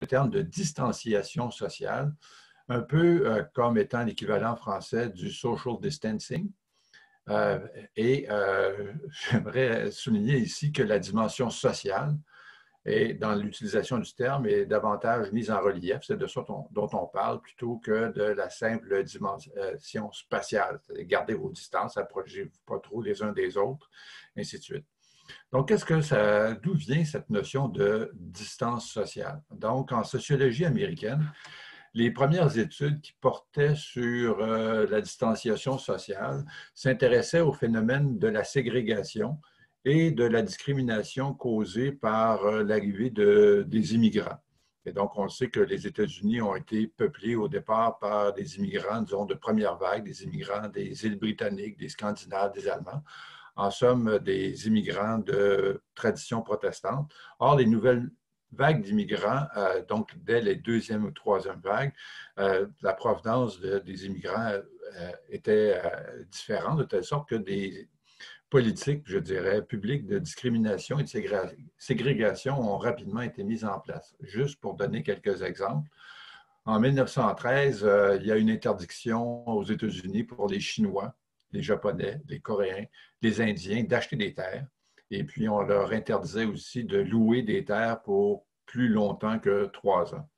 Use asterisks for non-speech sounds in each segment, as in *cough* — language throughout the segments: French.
le terme de distanciation sociale, un peu euh, comme étant l'équivalent français du social distancing. Euh, et euh, *laughs* j'aimerais souligner ici que la dimension sociale, dans l'utilisation du terme, est davantage mise en relief. C'est de ça dont on parle plutôt que de la simple dimension spatiale. Gardez vos distances, approchez-vous pas trop les uns des autres, ainsi de suite. Donc, qu'est-ce que ça, d'où vient cette notion de distance sociale? Donc, en sociologie américaine, les premières études qui portaient sur euh, la distanciation sociale s'intéressaient au phénomène de la ségrégation et de la discrimination causée par euh, l'arrivée de, des immigrants. Et donc, on sait que les États-Unis ont été peuplés au départ par des immigrants, disons, de première vague, des immigrants des îles britanniques, des Scandinaves, des Allemands en somme des immigrants de tradition protestante. Or, les nouvelles vagues d'immigrants, euh, donc dès les deuxième ou troisième vagues, euh, la provenance des immigrants euh, était différente, de telle sorte que des politiques, je dirais, publiques de discrimination et de ségrégation ont rapidement été mises en place. Juste pour donner quelques exemples, en 1913, il y a une interdiction aux États-Unis pour les Chinois les Japonais, les Coréens, les Indiens d'acheter des terres. Et puis, on leur interdisait aussi de louer des terres pour plus longtemps que trois ans.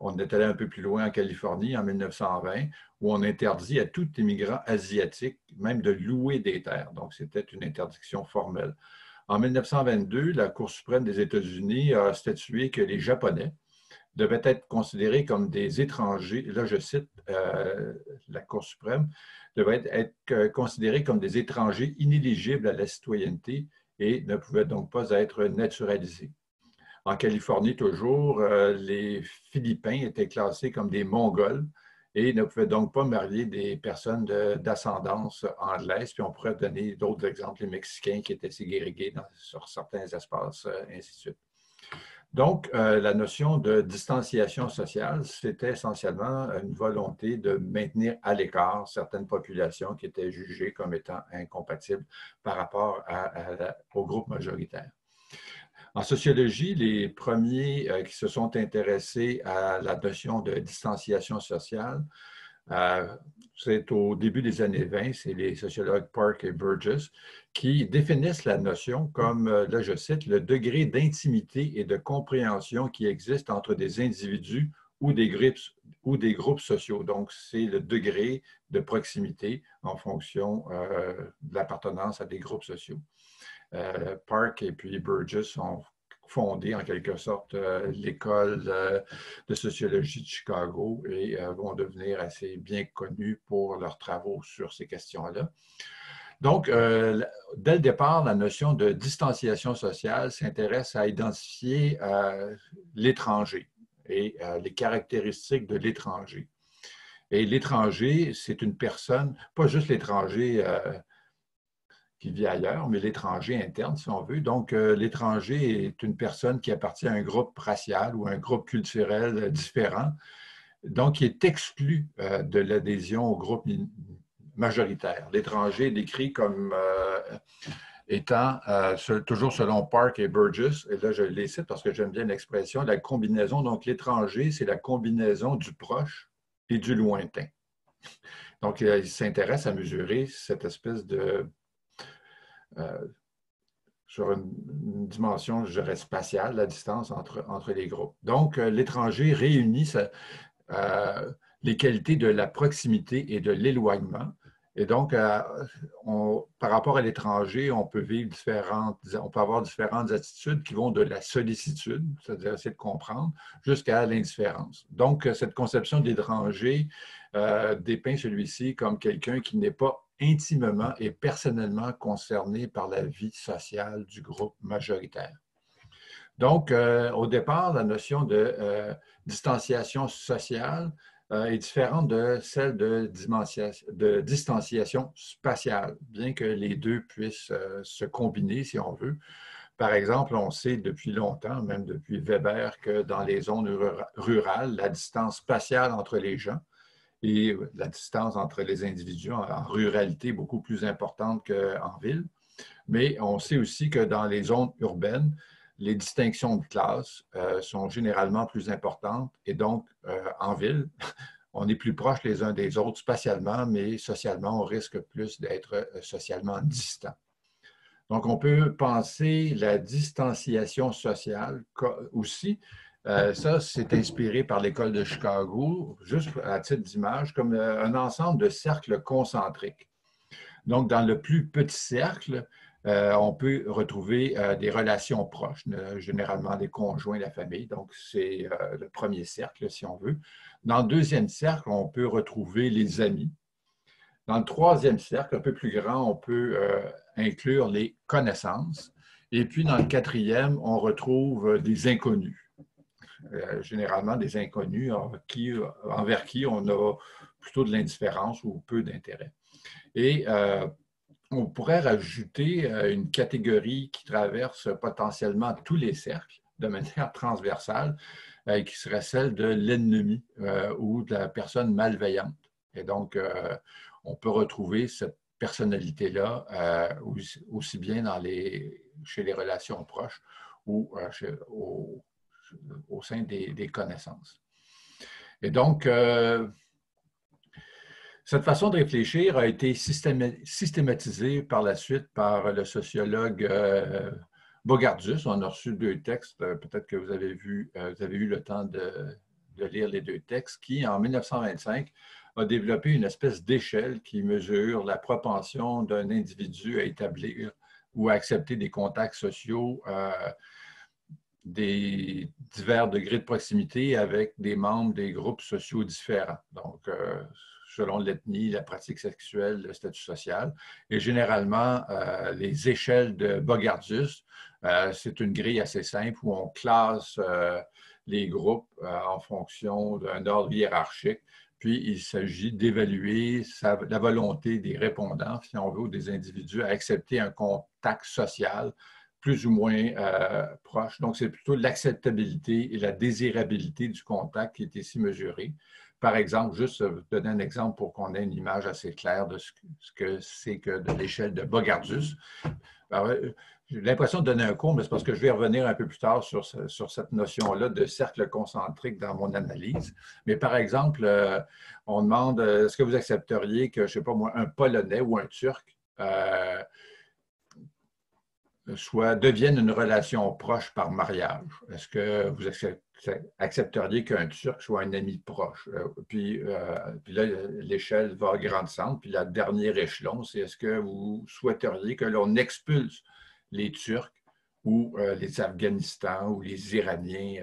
On est allé un peu plus loin en Californie en 1920, où on interdit à tout immigrant asiatique même de louer des terres. Donc, c'était une interdiction formelle. En 1922, la Cour suprême des États-Unis a statué que les Japonais devaient être considérés comme des étrangers. Là, je cite euh, la Cour suprême devaient être euh, considérés comme des étrangers inéligibles à la citoyenneté et ne pouvaient donc pas être naturalisés. En Californie, toujours, euh, les Philippins étaient classés comme des Mongols et ne pouvaient donc pas marier des personnes d'ascendance anglaise. Puis on pourrait donner d'autres exemples, les Mexicains qui étaient ségrégés sur certains espaces, ainsi de suite. Donc, euh, la notion de distanciation sociale, c'était essentiellement une volonté de maintenir à l'écart certaines populations qui étaient jugées comme étant incompatibles par rapport au groupe majoritaire. En sociologie, les premiers euh, qui se sont intéressés à la notion de distanciation sociale euh, c'est au début des années 20, c'est les sociologues Park et Burgess qui définissent la notion comme, euh, là je cite, le degré d'intimité et de compréhension qui existe entre des individus ou des groupes, ou des groupes sociaux. Donc, c'est le degré de proximité en fonction euh, de l'appartenance à des groupes sociaux. Park et puis Burgess ont fondé en quelque sorte euh, l'école euh, de sociologie de Chicago et euh, vont devenir assez bien connus pour leurs travaux sur ces questions-là. Donc, dès le départ, la notion de distanciation sociale s'intéresse à identifier l'étranger et les caractéristiques de l'étranger. Et l'étranger, c'est une personne, pas juste l'étranger qui vit ailleurs, mais l'étranger interne, si on veut. Donc, euh, l'étranger est une personne qui appartient à un groupe racial ou un groupe culturel euh, différent, donc qui est exclu euh, de l'adhésion au groupe majoritaire. L'étranger est décrit comme étant, toujours selon Park et Burgess, et là je les cite parce que j'aime bien l'expression, la combinaison. Donc, l'étranger, c'est la combinaison du proche et du lointain. Donc, il s'intéresse à mesurer cette espèce de sur une, dimension, je dirais, spatiale, la distance entre, entre les groupes. Donc, euh, l'étranger réunit euh, les qualités de la proximité et de l'éloignement. Et donc, par rapport à l'étranger, on peut vivre différentes, on peut avoir différentes attitudes qui vont de la sollicitude, c'est-à-dire essayer de comprendre, jusqu'à l'indifférence. Donc, cette conception d'étranger dépeint celui-ci comme quelqu'un qui n'est pas intimement et personnellement concernés par la vie sociale du groupe majoritaire. Donc, euh, au départ, la notion de euh, distanciation sociale euh, est différente de celle de, de, distanciation spatiale, bien que les deux puissent se combiner, si on veut. Par exemple, on sait depuis longtemps, même depuis Weber, que dans les zones rurales, la distance spatiale entre les gens et la distance entre les individus en, ruralité est beaucoup plus importante qu'en ville. Mais on sait aussi que dans les zones urbaines, les distinctions de classe sont généralement plus importantes et donc en ville, *laughs* on est plus proche les uns des autres spatialement, mais socialement, on risque plus d'être socialement distant. Donc, on peut penser la distanciation sociale aussi. Euh, ça, c'est inspiré par l'école de Chicago, juste à titre d'image, comme euh, un ensemble de cercles concentriques. Donc, dans le plus petit cercle, euh, on peut retrouver des relations proches, généralement des conjoints, la famille. Donc, c'est le premier cercle, si on veut. Dans le deuxième cercle, on peut retrouver les amis. Dans le troisième cercle, un peu plus grand, on peut inclure les connaissances. Et puis, dans le quatrième, on retrouve des inconnus. Euh, généralement des inconnus envers qui on a plutôt de l'indifférence ou peu d'intérêt. Et euh, on pourrait rajouter euh, une catégorie qui traverse potentiellement tous les cercles de manière transversale, qui serait celle de l'ennemi ou de la personne malveillante. Et donc, on peut retrouver cette personnalité-là aussi, bien dans les, chez les relations proches ou chez, au, au sein des, connaissances. Et donc, euh, cette façon de réfléchir a été systématisée par la suite par le sociologue euh, Bogardius. On a reçu deux textes, euh, peut-être que vous avez, vu, vous avez eu le temps de, lire les deux textes, qui, en 1925, a développé une espèce d'échelle qui mesure la propension d'un individu à établir ou à accepter des contacts sociaux des divers degrés de proximité avec des membres des groupes sociaux différents. Donc, euh, selon l'ethnie, la pratique sexuelle, le statut social. Et généralement, euh, les échelles de Bogardius, euh, c'est une grille assez simple où on classe les groupes en fonction d'un ordre hiérarchique. Puis, il s'agit d'évaluer la volonté des répondants, si on veut, ou des individus à accepter un contact social plus ou moins euh, proche. Donc, c'est plutôt l'acceptabilité et la désirabilité du contact qui est ici mesurée. Par exemple, juste donner un exemple pour qu'on ait une image assez claire de ce que c'est que de l'échelle de Bogardius. J'ai l'impression de donner un cours, mais c'est parce que je vais revenir un peu plus tard sur, sur cette notion-là de cercle concentrique dans mon analyse. Mais par exemple, euh, on demande euh, est-ce que vous accepteriez que, je ne sais pas moi, un Polonais ou un Turc soit deviennent une relation proche par mariage? Est-ce que vous accepteriez qu'un Turc soit un ami proche? Euh, puis, euh, puis là, l'échelle va grandissant. Puis la dernière échelon, c'est est-ce que vous souhaiteriez que l'on expulse les Turcs ou euh, les Afghanistans ou les Iraniens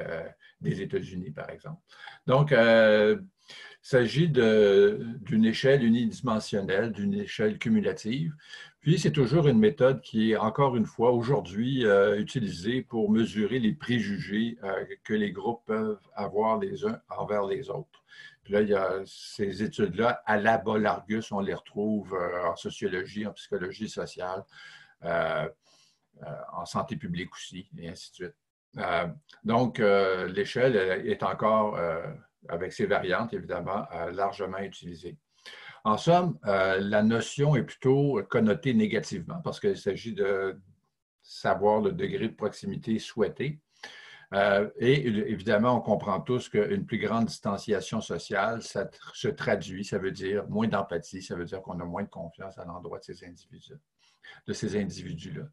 des États-Unis, par exemple? Donc, il s'agit d'une échelle unidimensionnelle, d'une échelle cumulative. Puis, c'est toujours une méthode qui est, encore une fois, aujourd'hui euh, utilisée pour mesurer les préjugés euh, que les groupes peuvent avoir les uns envers les autres. Puis là, il y a ces études-là, à la Bolargus, on les retrouve euh, en sociologie, en psychologie sociale, en santé publique aussi, et ainsi de suite. donc, l'échelle est encore avec ses variantes, évidemment, largement utilisées. En somme, euh, la notion est plutôt connotée négativement parce qu'il s'agit de savoir le degré de proximité souhaité. Euh, et évidemment, on comprend tous qu'une plus grande distanciation sociale, ça se traduit, ça veut dire moins d'empathie, ça veut dire qu'on a moins de confiance à l'endroit de ces individus-là.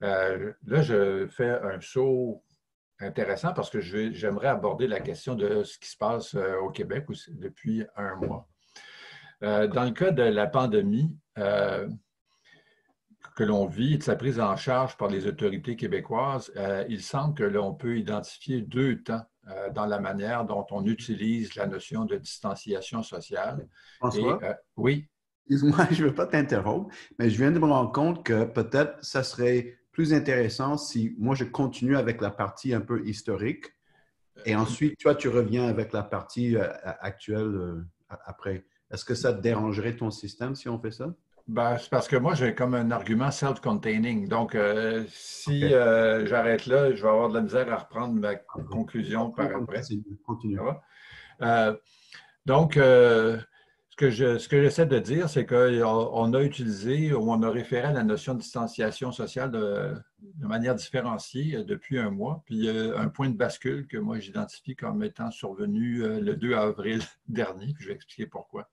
là, je fais un saut intéressant parce que j'aimerais aborder la question de ce qui se passe euh, au Québec depuis un mois. Euh, dans le cas de la pandémie euh, que l'on vit et de sa prise en charge par les autorités québécoises, il semble que l'on peut identifier deux temps dans la manière dont on utilise la notion de distanciation sociale. François? oui. Excuse-moi, *laughs* je ne veux pas t'interrompre, mais je viens de me rendre compte que peut-être ça serait plus intéressant si moi je continue avec la partie un peu historique et ensuite toi tu reviens avec la partie euh, actuelle euh, après. Est-ce que ça te dérangerait ton système si on fait ça? Ben, c'est parce que moi, j'ai comme un argument self-containing. Donc, euh, si j'arrête là, je vais avoir de la misère à reprendre ma conclusion par après. Continue. donc, que j'essaie de dire, c'est qu'on a utilisé ou on a référé à la notion de distanciation sociale de, manière différenciée depuis un mois. Puis il y a un point de bascule que moi j'identifie comme étant survenu le 2 avril *laughs* dernier. je vais expliquer pourquoi.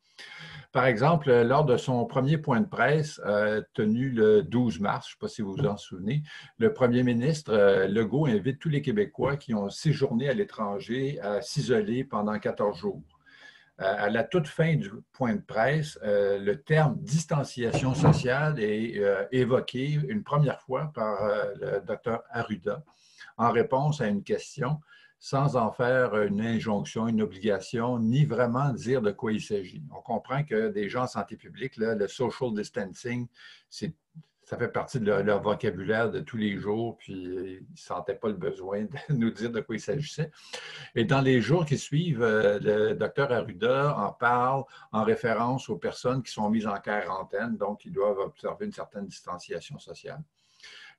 Par exemple, lors de son premier point de presse euh, tenu le 12 mars, je ne sais pas si vous vous en souvenez, le premier ministre euh, Legault invite tous les Québécois qui ont séjourné à l'étranger à s'isoler pendant 14 jours. Euh, à la toute fin du point de presse, le terme distanciation sociale est évoqué une première fois par le docteur Arruda en réponse à une question sans en faire une injonction, une obligation, ni vraiment dire de quoi il s'agit. On comprend que des gens en santé publique, le social distancing, ça fait partie de leur, vocabulaire de tous les jours, puis ils ne sentaient pas le besoin de *laughs* nous dire de quoi il s'agissait. Et dans les jours qui suivent, euh, le docteur Arruda en parle en référence aux personnes qui sont mises en quarantaine, donc ils doivent observer une certaine distanciation sociale.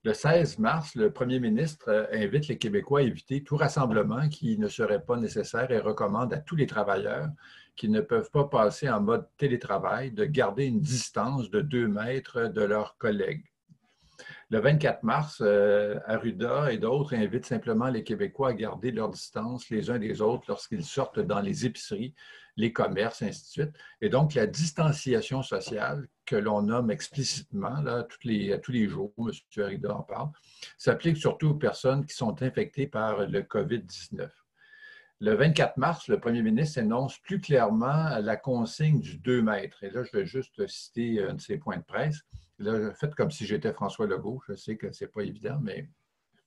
Le 16 mars, le premier ministre euh, invite les Québécois à éviter tout rassemblement qui ne serait pas nécessaire et recommande à tous les travailleurs qui ne peuvent pas passer en mode télétravail de garder une distance de deux mètres de leurs collègues. Le 24 mars, euh, Arruda et d'autres invitent simplement les Québécois à garder leur distance les uns des autres lorsqu'ils sortent dans les épiceries, les commerces, ainsi de suite. Et donc, la distanciation sociale que l'on nomme explicitement là, tous, les, tous les jours, M. Arruda en parle, s'applique surtout aux personnes qui sont infectées par le COVID-19. Le 24 mars, le premier ministre énonce plus clairement la consigne du 2 mètres. Et là, je vais juste citer un de ses points de presse. Là, faites comme si j'étais François Legault. Je sais que ce n'est pas évident, mais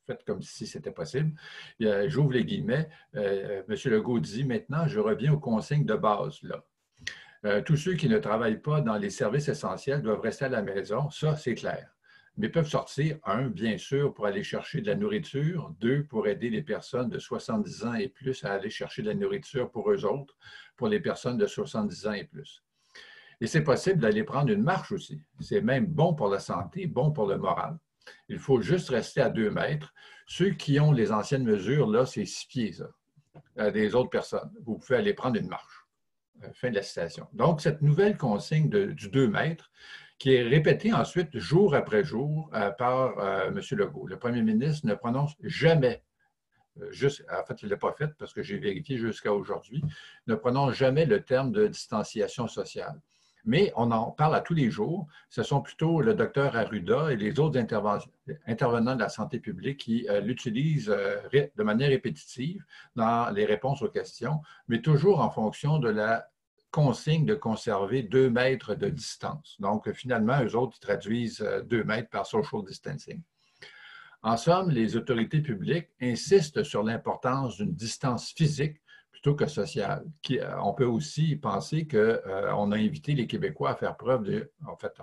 faites comme si c'était possible. J'ouvre les guillemets. Euh, M. Legault dit Maintenant, je reviens aux consignes de base. Là. Euh, tous ceux qui ne travaillent pas dans les services essentiels doivent rester à la maison. Ça, c'est clair. Mais peuvent sortir, un, bien sûr, pour aller chercher de la nourriture, deux, pour aider les personnes de 70 ans et plus à aller chercher de la nourriture pour eux autres, pour les personnes de 70 ans et plus. Et c'est possible d'aller prendre une marche aussi. C'est même bon pour la santé, bon pour le moral. Il faut juste rester à deux mètres. Ceux qui ont les anciennes mesures, là, c'est six pieds, ça, euh, des autres personnes. Vous pouvez aller prendre une marche. Euh, fin de la citation. Donc, cette nouvelle consigne du deux mètres, qui est répétée ensuite jour après jour euh, par M. Legault. Le premier ministre ne prononce jamais Juste, en fait, il ne l'a pas fait parce que j'ai vérifié jusqu'à aujourd'hui, ne prononce jamais le terme de distanciation sociale mais on en parle à tous les jours. Ce sont plutôt le docteur Arruda et les autres intervenants de la santé publique qui euh, l'utilisent euh, de manière répétitive dans les réponses aux questions, mais toujours en fonction de la consigne de conserver deux mètres de distance. Donc, finalement, eux autres, traduisent euh, deux mètres par social distancing. En somme, les autorités publiques insistent sur l'importance d'une distance physique plutôt que social. Euh, on peut aussi penser qu'on euh, a invité les Québécois à faire preuve de... En fait,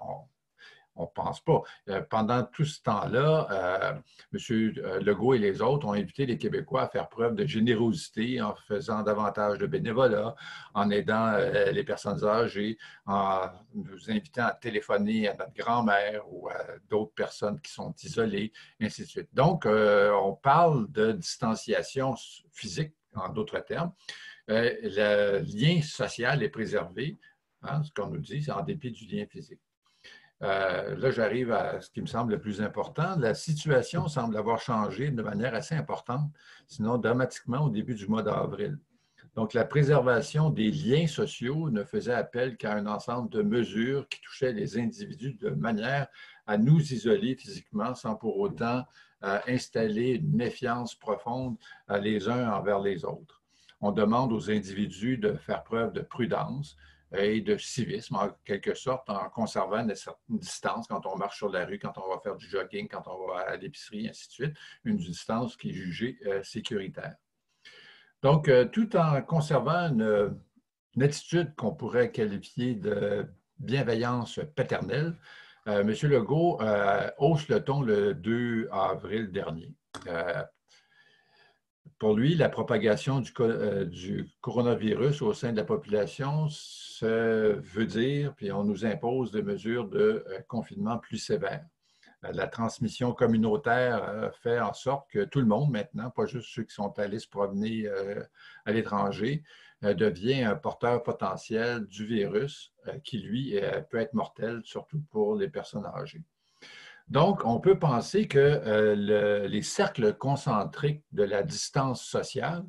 on ne pense pas. Euh, pendant tout ce temps-là, M. Legault et les autres ont invité les Québécois à faire preuve de générosité en faisant davantage de bénévolat, en aidant les personnes âgées, en nous invitant à téléphoner à notre grand-mère ou à d'autres personnes qui sont isolées, ainsi de suite. Donc, on parle de distanciation physique en d'autres termes, euh, le lien social est préservé, hein, ce qu'on nous dit, en dépit du lien physique. Euh, là, j'arrive à ce qui me semble le plus important. La situation semble avoir changé de manière assez importante, sinon dramatiquement au début du mois d'avril. Donc, la préservation des liens sociaux ne faisait appel qu'à un ensemble de mesures qui touchaient les individus de manière à nous isoler physiquement sans pour autant installer une méfiance profonde les uns envers les autres. On demande aux individus de faire preuve de prudence et de civisme, en quelque sorte, en conservant une certaine distance quand on marche sur la rue, quand on va faire du jogging, quand on va à l'épicerie, ainsi de suite, une distance qui est jugée euh, sécuritaire. Donc, euh, tout en conservant une, une attitude qu'on pourrait qualifier de bienveillance paternelle, euh, M. Legault euh, hausse le ton le 2 avril dernier. Euh, pour lui, la propagation du, coronavirus au sein de la population se veut dire, puis on nous impose des mesures de confinement plus sévères. la transmission communautaire fait en sorte que tout le monde maintenant, pas juste ceux qui sont allés se promener à l'étranger, devient un porteur potentiel du virus qui, lui, peut être mortel, surtout pour les personnes âgées. Donc, on peut penser que les cercles concentriques de la distance sociale,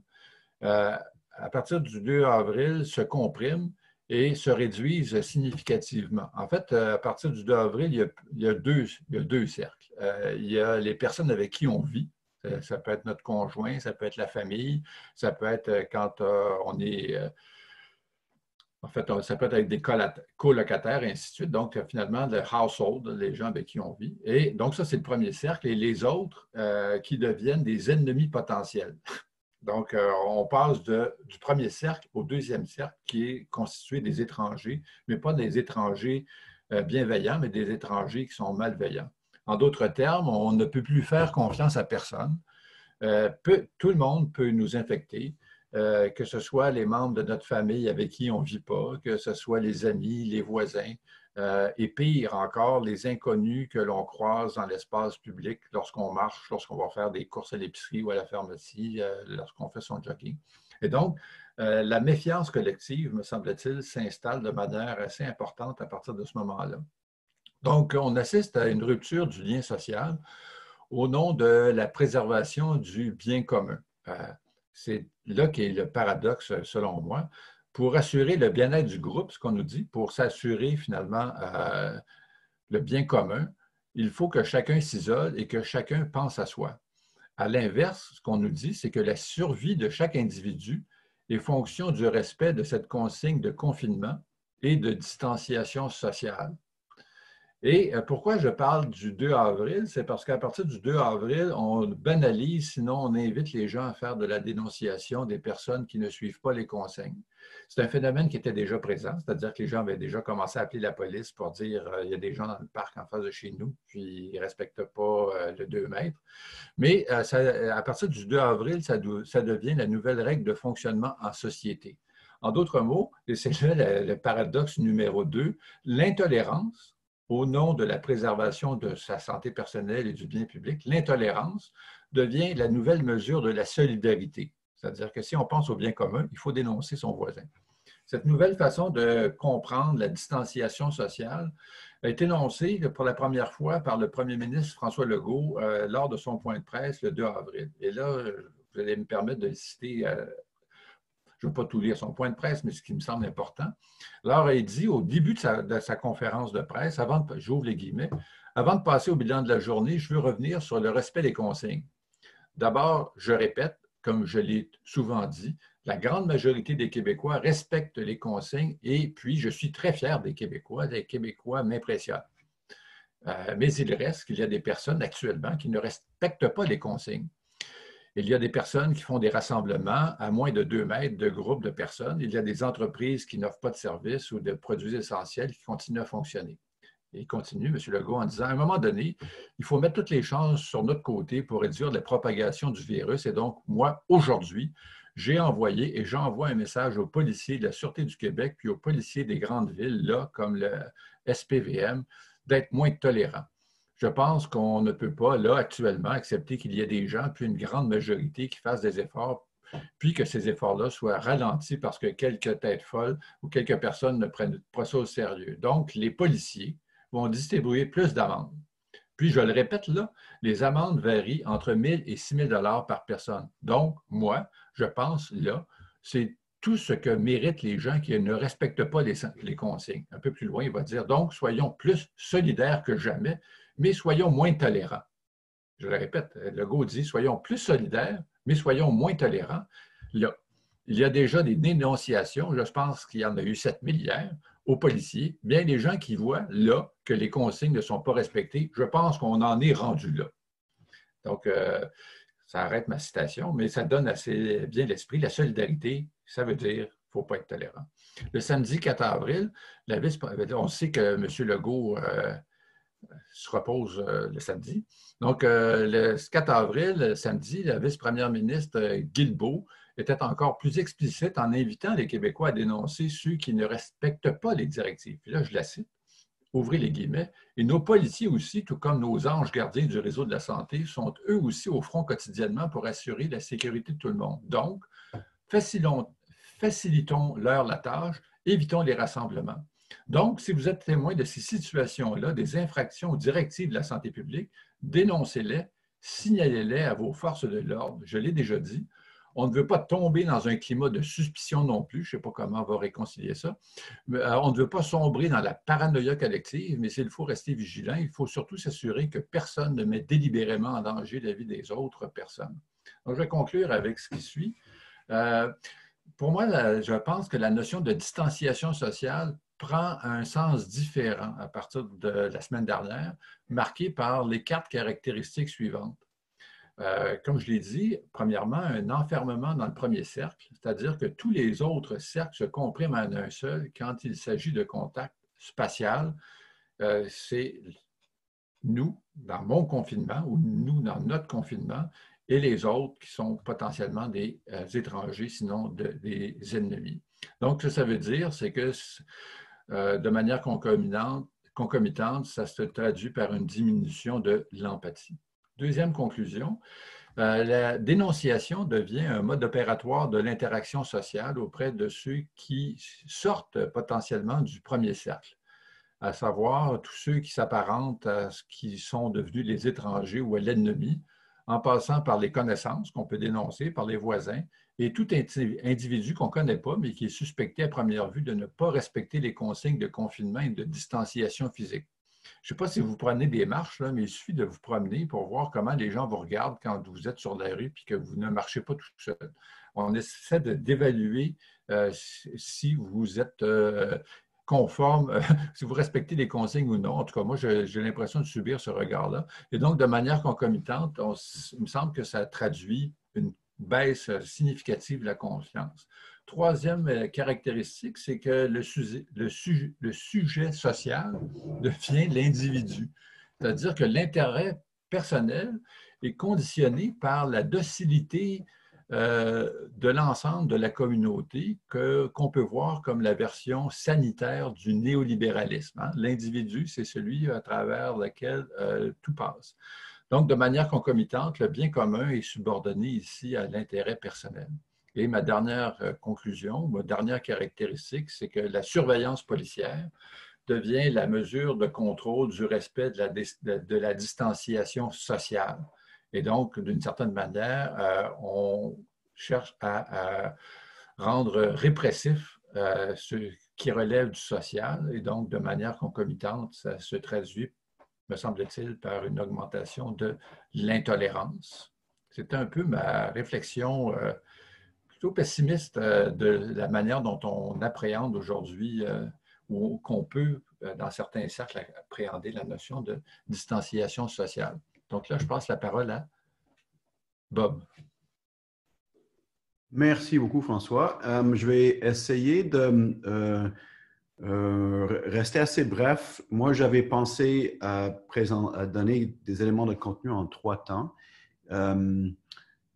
à partir du 2 avril, se compriment et se réduisent significativement. En fait, euh, à partir du 2 avril, il y a, deux, cercles. Euh, il y a les personnes avec qui on vit. Euh, ça, peut être notre conjoint, ça peut être la famille, ça peut être quand on est... en fait, ça peut être avec des colocataires et ainsi de suite. Donc, finalement, le household, les gens avec qui on vit. Et donc, ça, c'est le premier cercle. Et les autres qui deviennent des ennemis potentiels. Donc, euh, on passe du premier cercle au deuxième cercle qui est constitué des étrangers, mais pas des étrangers euh, bienveillants, mais des étrangers qui sont malveillants. En d'autres termes, on ne peut plus faire confiance à personne. Euh, tout le monde peut nous infecter, que ce soit les membres de notre famille avec qui on ne vit pas, que ce soit les amis, les voisins, euh, et pire encore, les inconnus que l'on croise dans l'espace public lorsqu'on marche, lorsqu'on va faire des courses à l'épicerie ou à la pharmacie, euh, lorsqu'on fait son jogging. Et donc, euh, la méfiance collective, me semble-t-il, s'installe de manière assez importante à partir de ce moment-là. Donc, on assiste à une rupture du lien social au nom de la préservation du bien commun. C'est là qu'est le paradoxe, selon moi pour assurer le bien-être du groupe, ce qu'on nous dit, pour s'assurer finalement euh, le bien commun, il faut que chacun s'isole et que chacun pense à soi. À l'inverse, ce qu'on nous dit, c'est que la survie de chaque individu est fonction du respect de cette consigne de confinement et de distanciation sociale. Et euh, pourquoi je parle du 2 avril? C'est parce qu'à partir du 2 avril, on banalise, sinon on invite les gens à faire de la dénonciation des personnes qui ne suivent pas les consignes. C'est un phénomène qui était déjà présent, c'est-à-dire que les gens avaient déjà commencé à appeler la police pour dire euh, il y a des gens dans le parc en face de chez nous, puis ils ne respectent pas euh, le 2 mètres. Mais à partir du 2 avril, ça, devient la nouvelle règle de fonctionnement en société. En d'autres mots, c'est là le paradoxe numéro 2, l'intolérance au nom de la préservation de sa santé personnelle et du bien public, l'intolérance devient la nouvelle mesure de la solidarité. C'est-à-dire que si on pense au bien commun, il faut dénoncer son voisin. Cette nouvelle façon de comprendre la distanciation sociale a été énoncée pour la première fois par le premier ministre François Legault euh, lors de son point de presse le 2 avril. Et là, vous allez me permettre de citer euh, je ne vais pas tout lire son point de presse, mais ce qui me semble important. Alors, il dit au début de sa, conférence de presse, avant de, j'ouvre les guillemets, avant de passer au bilan de la journée, je veux revenir sur le respect des consignes. D'abord, je répète, comme je l'ai souvent dit, la grande majorité des Québécois respectent les consignes et puis je suis très fier des Québécois. Les Québécois m'impressionnent. Euh, mais il reste qu'il y a des personnes actuellement qui ne respectent pas les consignes. Il y a des personnes qui font des rassemblements à moins de deux mètres de groupes de personnes. Il y a des entreprises qui n'offrent pas de services ou de produits essentiels qui continuent à fonctionner. Et il continue, M. Legault, en disant, à un moment donné, il faut mettre toutes les chances sur notre côté pour réduire la propagation du virus. Et donc, moi, aujourd'hui, j'ai envoyé et j'envoie un message aux policiers de la Sûreté du Québec puis aux policiers des grandes villes, là, comme le SPVM, d'être moins tolérants je pense qu'on ne peut pas, là, actuellement, accepter qu'il y ait des gens, puis une grande majorité, qui fassent des efforts, puis que ces efforts-là soient ralentis parce que quelques têtes folles ou quelques personnes ne prennent pas ça au sérieux. Donc, les policiers vont distribuer plus d'amendes. Puis, je le répète là, les amendes varient entre 1 000 et 6 000 par personne. Donc, moi, je pense là, c'est tout ce que méritent les gens qui ne respectent pas les, les, consignes. Un peu plus loin, il va dire, donc, soyons plus solidaires que jamais, mais soyons moins tolérants. Je le répète, Legault dit soyons plus solidaires, mais soyons moins tolérants. Là, il y a déjà des dénonciations, je pense qu'il y en a eu 7000 hier, aux policiers, bien les gens qui voient là que les consignes ne sont pas respectées, je pense qu'on en est rendu là. Donc, euh, ça arrête ma citation, mais ça donne assez bien l'esprit. La solidarité, ça veut dire ne faut pas être tolérant. Le samedi 4 avril, on sait que M. Legault euh, se repose euh, le samedi. Donc, euh, le 4 avril, le samedi, la vice-première ministre euh, Guilbeault était encore plus explicite en invitant les Québécois à dénoncer ceux qui ne respectent pas les directives. Puis là, je la cite. ouvrez les guillemets, et nos policiers aussi, tout comme nos anges gardiens du réseau de la santé, sont eux aussi au front quotidiennement pour assurer la sécurité de tout le monde. Donc, facilitons-leur la tâche, évitons les rassemblements. Donc, si vous êtes témoin de ces situations-là, des infractions aux directives de la santé publique, dénoncez-les, signalez-les à vos forces de l'ordre. Je l'ai déjà dit, on ne veut pas tomber dans un climat de suspicion non plus. Je ne sais pas comment on va réconcilier ça. Euh, on ne veut pas sombrer dans la paranoïa collective, mais s'il faut rester vigilant, il faut surtout s'assurer que personne ne met délibérément en danger la vie des autres personnes. Donc, je vais conclure avec ce qui suit. Euh, pour moi, je pense que la notion de distanciation sociale prend un sens différent à partir de la semaine dernière, marqué par les quatre caractéristiques suivantes. Euh, comme je l'ai dit, premièrement, un enfermement dans le premier cercle, c'est-à-dire que tous les autres cercles se compriment en un seul quand il s'agit de contact spatial. Euh, c'est nous dans mon confinement ou nous dans notre confinement et les autres qui sont potentiellement des euh, étrangers, sinon des ennemis. Donc, ce que ça veut dire, c'est que de manière concomitante, ça se traduit par une diminution de l'empathie. Deuxième conclusion, euh, la dénonciation devient un mode opératoire de l'interaction sociale auprès de ceux qui sortent potentiellement du premier cercle, à savoir tous ceux qui s'apparentent à ce qui sont devenus les étrangers ou à l'ennemi, en passant par les connaissances qu'on peut dénoncer, par les voisins, et tout individu qu'on ne connaît pas, mais qui est suspecté à première vue de ne pas respecter les consignes de confinement et de distanciation physique. Je ne sais pas si vous prenez des marches, mais il suffit de vous promener pour voir comment les gens vous regardent quand vous êtes sur la rue et que vous ne marchez pas tout seul. On essaie d'évaluer euh, si vous êtes euh, conforme, *laughs* si vous respectez les consignes ou non. En tout cas, moi, j'ai l'impression de subir ce regard-là. Et donc, de manière concomitante, il me semble que ça traduit une baisse significative de la confiance. Troisième euh, caractéristique, c'est que le sujet, social *laughs* devient l'individu. C'est-à-dire que l'intérêt personnel est conditionné par la docilité euh, de l'ensemble de la communauté qu'on peut voir comme la version sanitaire du néolibéralisme. Hein. L'individu, c'est celui à travers lequel euh, tout passe. Donc, de manière concomitante, le bien commun est subordonné ici à l'intérêt personnel. Et ma dernière euh, conclusion, ma dernière caractéristique, c'est que la surveillance policière devient la mesure de contrôle du respect de la, distanciation sociale. Et donc, d'une certaine manière, euh, on cherche à, rendre répressif euh, ce qui relève du social. Et donc, de manière concomitante, ça se traduit, me semble-t-il, par une augmentation de l'intolérance. C'est un peu ma réflexion plutôt pessimiste euh, de la manière dont on appréhende aujourd'hui euh, ou qu'on peut, euh, dans certains cercles, appréhender la notion de distanciation sociale. Donc là, je passe la parole à Bob. Merci beaucoup, François. je vais essayer de rester assez bref. Moi, j'avais pensé à, donner des éléments de contenu en trois temps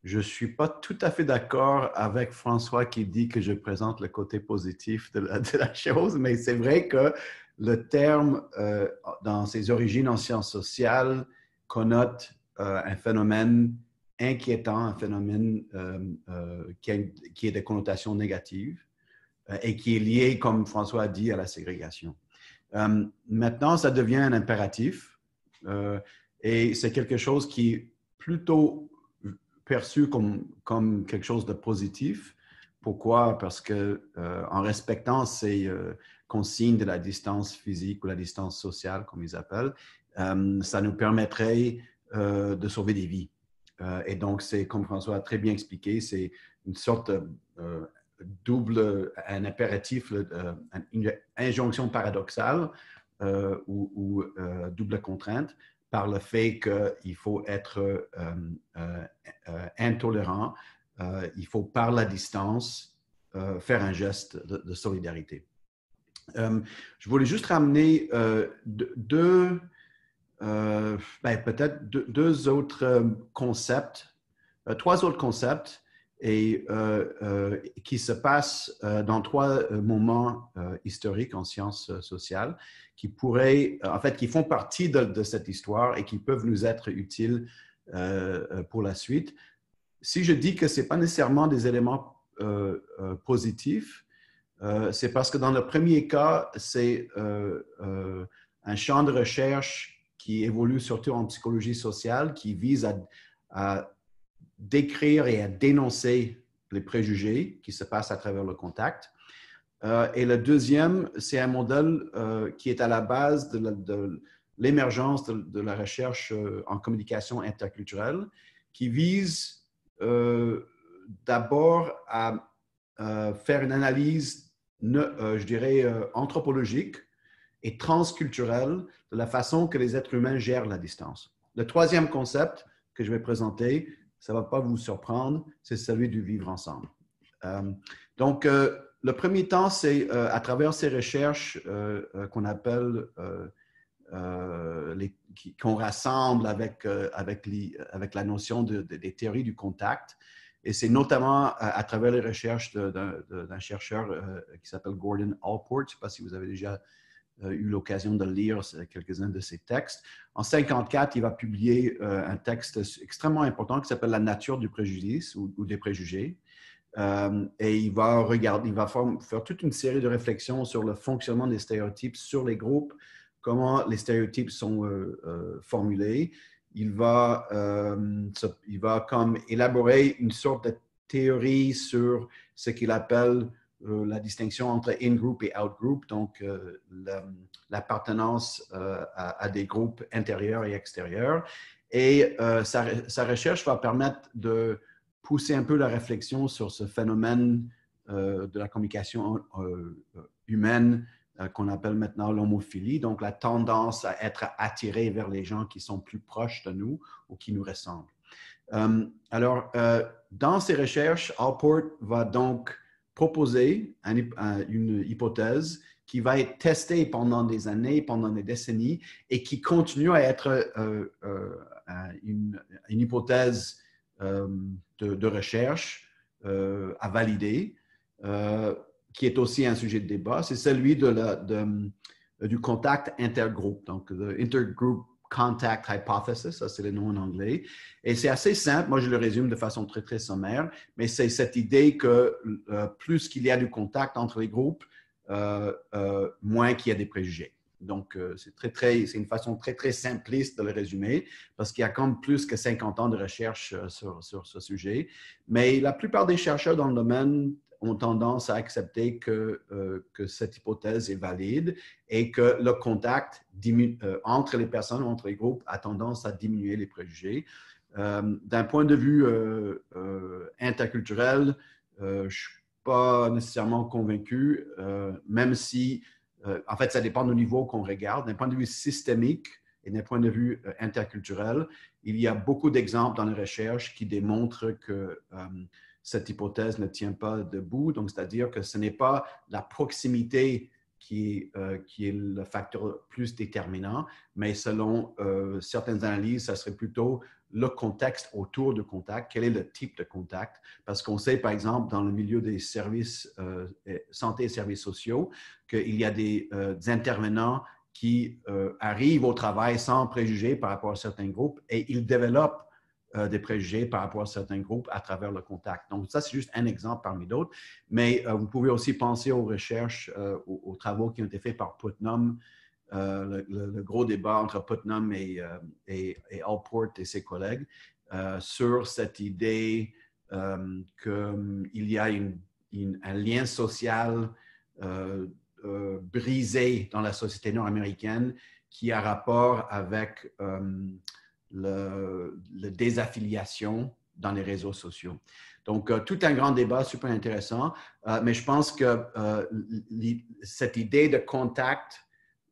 je ne suis pas tout à fait d'accord avec François qui dit que je présente le côté positif *laughs* de la, chose, mais c'est vrai que le terme, euh, dans ses origines en sciences sociales, connote euh, un phénomène inquiétant, un phénomène euh, qui, qui, est de connotation négative et qui est lié, comme François a dit, à la ségrégation. maintenant, ça devient un impératif et c'est quelque chose qui est plutôt perçu comme, comme quelque chose de positif. Pourquoi? Parce que euh, en respectant ces euh, consignes de la distance physique ou la distance sociale, comme ils appellent, euh, ça nous permettrait de sauver des vies. et donc, c'est comme François a très bien expliqué, c'est une sorte double, un impératif, une injonction paradoxale ou, ou double contrainte par le fait qu'il faut être euh, euh, euh, intolérant, il faut par la distance faire un geste de, solidarité. je voulais juste ramener deux, ben, peut-être deux, autres concepts, trois autres concepts et qui se passe dans trois moments historiques en sciences sociales qui pourraient, en fait, qui font partie de, cette histoire et qui peuvent nous être utiles pour la suite. Si je dis que ce n'est pas nécessairement des éléments positifs, c'est parce que dans le premier cas, c'est un champ de recherche qui évolue surtout en psychologie sociale, qui vise à, décrire et à dénoncer les préjugés qui se passent à travers le contact. Euh, et le deuxième, c'est un modèle euh, qui est à la base de l'émergence de, la recherche euh, en communication interculturelle, qui vise d'abord à faire une analyse, je dirais, anthropologique et transculturelle de la façon que les êtres humains gèrent la distance. Le troisième concept que je vais présenter, ça ne va pas vous surprendre, c'est celui du vivre ensemble. Euh, donc, euh, le premier temps, c'est euh, à travers ces recherches qu'on appelle, qu'on rassemble avec, avec, la notion de, des théories du contact. Et c'est notamment à, travers les recherches d'un chercheur qui s'appelle Gordon Allport. Je ne sais pas si vous avez déjà eu l'occasion de lire quelques-uns de ses textes. En 54, il va publier euh, un texte extrêmement important qui s'appelle La nature du préjudice ou, des préjugés. Euh, et il va regarder, il va faire, toute une série de réflexions sur le fonctionnement des stéréotypes sur les groupes, comment les stéréotypes sont formulés. Il va, il va comme élaborer une sorte de théorie sur ce qu'il appelle euh, la distinction entre in-group et out-group, donc euh, l'appartenance euh, à, des groupes intérieurs et extérieurs. Et sa, recherche va permettre de pousser un peu la réflexion sur ce phénomène de la communication humaine qu'on appelle maintenant l'homophilie, donc la tendance à être attiré vers les gens qui sont plus proches de nous ou qui nous ressemblent. alors, dans ses recherches, Alport va donc proposer une hypothèse qui va être testée pendant des années, pendant des décennies, et qui continue à être euh, euh, une, hypothèse euh, de, recherche à valider, qui est aussi un sujet de débat, c'est celui du contact intergroupe, donc le intergroup Contact Hypothesis, ça c'est le nom en anglais. Et c'est assez simple, moi je le résume de façon très très sommaire, mais c'est cette idée que euh, plus qu'il y a du contact entre les groupes, euh, euh, moins qu'il y a des préjugés. Donc, c'est très, très, c'est une façon très, très simpliste de le résumer parce qu'il y a comme plus que 50 ans de recherche sur, sur, ce sujet. Mais la plupart des chercheurs dans le domaine ont tendance à accepter que, euh, que cette hypothèse est valide et que le contact euh, entre les personnes, entre les groupes, a tendance à diminuer les préjugés. Euh, d'un point de vue interculturel, je ne suis pas nécessairement convaincu, même si, en fait, ça dépend du niveau qu'on regarde. D'un point de vue systémique, et d'un point de vue interculturel, il y a beaucoup d'exemples dans les recherches qui démontrent que cette hypothèse ne tient pas debout. Donc, c'est-à-dire que ce n'est pas la proximité qui, euh, qui, est le facteur plus déterminant, mais selon euh, certaines analyses, ça serait plutôt le contexte autour du contact, quel est le type de contact? Parce qu'on sait, par exemple, dans le milieu des services euh, santé et services sociaux, qu'il y a des, des intervenants qui arrivent au travail sans préjugés par rapport à certains groupes et ils développent euh, des préjugés par rapport à certains groupes à travers le contact. Donc, ça, c'est juste un exemple parmi d'autres. Mais euh, vous pouvez aussi penser aux recherches, euh, aux, travaux qui ont été faits par Putnam, le, gros débat entre Putnam et, et, Allport et ses collègues sur cette idée qu'il y a un lien social brisé dans la société nord-américaine qui a rapport avec le, désaffiliation dans les réseaux sociaux. Donc, euh, tout un grand débat super intéressant, euh, mais je pense que euh, cette idée de contact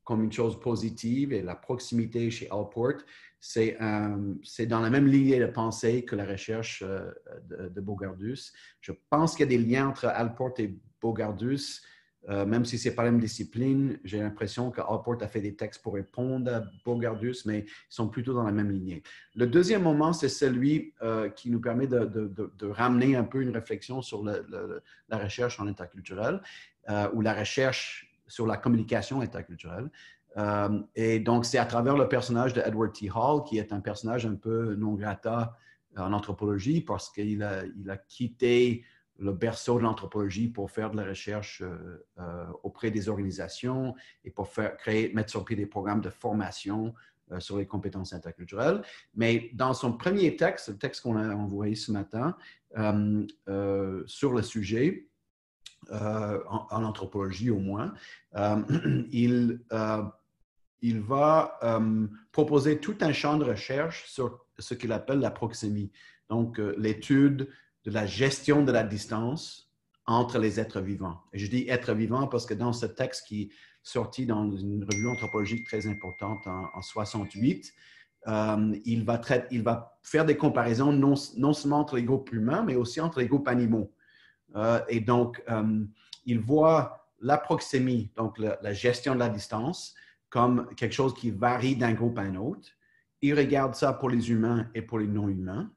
comme une chose positive et la proximité chez Allport, c'est dans la même lignée de pensée que la recherche de, de Bogardus. Je pense qu'il y a des liens entre Allport et Bogardus Euh, même si ce n'est pas la même discipline, j'ai l'impression que Allport a fait des textes pour répondre à Bogardus, mais ils sont plutôt dans la même lignée. Le deuxième moment, c'est celui euh, qui nous permet de, ramener un peu une réflexion sur la recherche en interculturel euh, ou la recherche sur la communication interculturelle. et donc, c'est à travers le personnage de Edward T. Hall, qui est un personnage un peu non grata en anthropologie parce qu'il a, il a quitté le berceau de l'anthropologie pour faire de la recherche euh, euh, auprès des organisations et pour faire, créer, mettre sur pied des programmes de formation euh, sur les compétences interculturelles. Mais dans son premier texte, le texte qu'on a envoyé ce matin, sur le sujet, en, anthropologie au moins, *clears throat* il, il va proposer tout un champ de recherche sur ce qu'il appelle la proxémie. Donc, l'étude de la gestion de la distance entre les êtres vivants. Et je dis êtres vivants parce que dans ce texte qui est sorti dans une revue anthropologique très importante en, 68, euh, il, va il, va faire des comparaisons non, non, seulement entre les groupes humains, mais aussi entre les groupes animaux. Euh, et donc, euh, il voit la proxémie, donc la, gestion de la distance, comme quelque chose qui varie d'un groupe à un autre. Il regarde ça pour les humains et pour les non-humains.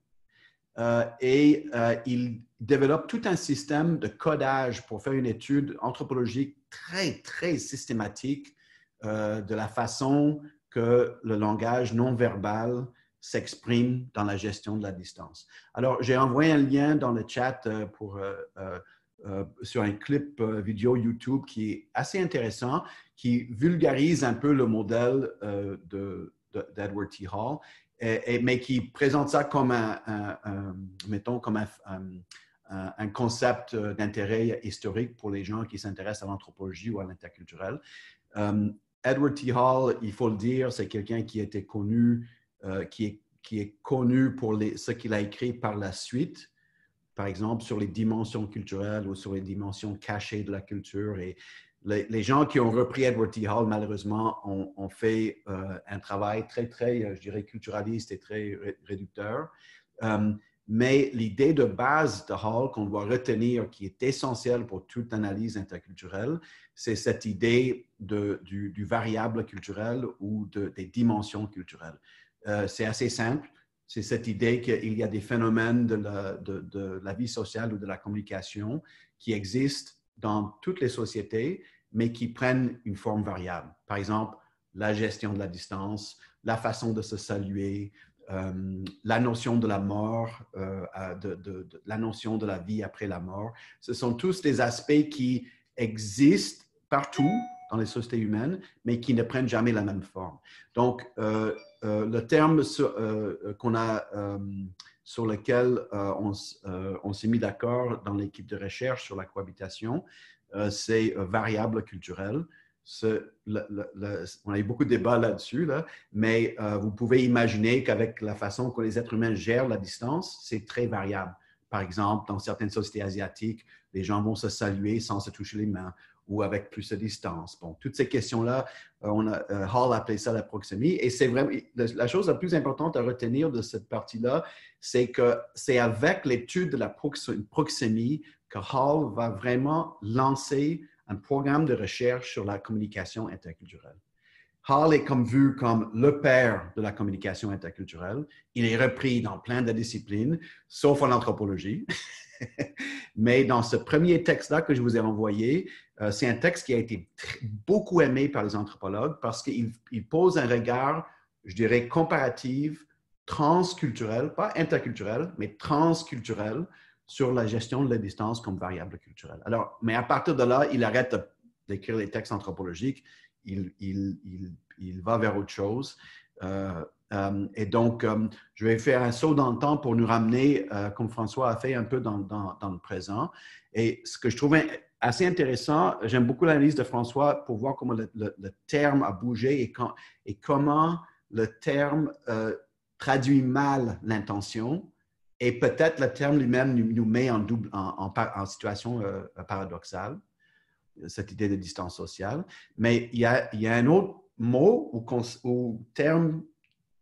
Euh, et euh, il développe tout un système de codage pour faire une étude anthropologique très, très systématique euh, de la façon que le langage non verbal s'exprime dans la gestion de la distance. Alors, j'ai envoyé un lien dans le chat pour, sur un clip vidéo YouTube qui est assez intéressant, qui vulgarise un peu le modèle d'Edward T. Hall mais qui présente ça comme un, mettons, comme un, concept d'intérêt historique pour les gens qui s'intéressent à l'anthropologie ou à l'interculturel. Euh, Edward T. Hall, il faut le dire, c'est quelqu'un qui était connu, euh, qui, est, connu pour ce qu'il a écrit par la suite, par exemple sur les dimensions culturelles ou sur les dimensions cachées de la culture les, gens qui ont repris Edward T. Hall, malheureusement, ont, fait euh, un travail très, très, euh, je dirais, culturaliste et très réducteur. Euh, mais l'idée de base de Hall qu'on doit retenir, qui est essentielle pour toute analyse interculturelle, c'est cette idée du, variable culturel ou des dimensions culturelles. c'est assez simple. C'est cette idée qu'il y a des phénomènes de la vie sociale ou de la communication qui existent dans toutes les sociétés, mais qui prennent une forme variable. Par exemple, la gestion de la distance, la façon de se saluer, euh, la notion de la mort, euh, la notion de la vie après la mort. Ce sont tous des aspects qui existent partout dans les sociétés humaines, mais qui ne prennent jamais la même forme. Donc, euh, le terme qu'on a, sur lequel on, on s'est mis d'accord dans l'équipe de recherche sur la cohabitation, euh, c'est euh, variable culturel. on a eu beaucoup de débats là-dessus, là, mais euh, vous pouvez imaginer qu'avec la façon que les êtres humains gèrent la distance, c'est très variable. Par exemple, dans certaines sociétés asiatiques, les gens vont se saluer sans se toucher les mains ou avec plus de distance. Bon, toutes ces questions-là, on a, Hall a appelé ça la proxémie. Et c'est vraiment la chose la plus importante à retenir de cette partie-là, c'est que c'est avec l'étude de la proxémie que Hall va vraiment lancer un programme de recherche sur la communication interculturelle. Hall est comme vu comme le père de la communication interculturelle. Il est repris dans plein de disciplines, sauf en anthropologie. *laughs* Mais dans ce premier texte-là que je vous ai envoyé, euh, c'est un texte qui a été beaucoup aimé par les anthropologues parce qu'il pose un regard, je dirais, comparatif, transculturel, pas interculturel, mais transculturel sur la gestion de la distance comme variable culturelle. Alors, mais à partir de là, il arrête d'écrire les textes anthropologiques, il, va vers autre chose. Euh, euh, et donc, je vais faire un saut dans le temps pour nous ramener, comme François a fait, un peu dans, dans, le présent. Et ce que je trouvais assez intéressant, j'aime beaucoup l'analyse de François pour voir comment le, le, terme a bougé et, quand, et comment le terme traduit mal l'intention et peut-être le terme lui-même nous, met en, double, en, en, situation euh, paradoxale, cette idée de distance sociale. Mais il y a, y a un autre mot ou, ou, terme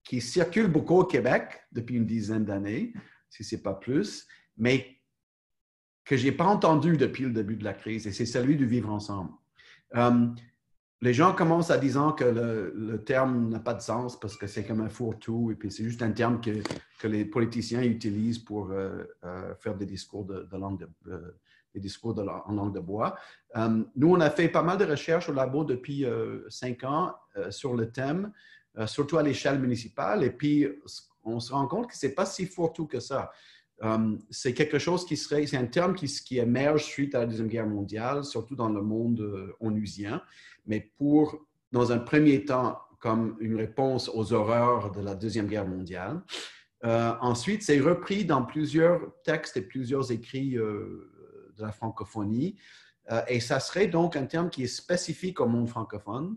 qui circule beaucoup au Québec depuis une dizaine d'années, si ce n'est pas plus, mais que je n'ai pas entendu depuis le début de la crise, et c'est celui du vivre ensemble. Euh, les gens commencent à disant que le, terme n'a pas de sens parce que c'est comme un fourre-tout et puis c'est juste un terme que, que, les politiciens utilisent pour euh, euh, faire des discours, de, langue de, des discours en langue de bois. nous, on a fait pas mal de recherches au labo depuis cinq ans sur le thème, surtout à l'échelle municipale, et puis on se rend compte que ce n'est pas si fourre-tout que ça. Euh, c'est quelque chose qui serait, c'est un terme qui, émerge suite à la Deuxième Guerre mondiale, surtout dans le monde euh, onusien, mais pour, dans un premier temps, comme une réponse aux horreurs de la Deuxième Guerre mondiale. Euh, ensuite, c'est repris dans plusieurs textes et plusieurs écrits de la francophonie, et ça serait donc un terme qui est spécifique au monde francophone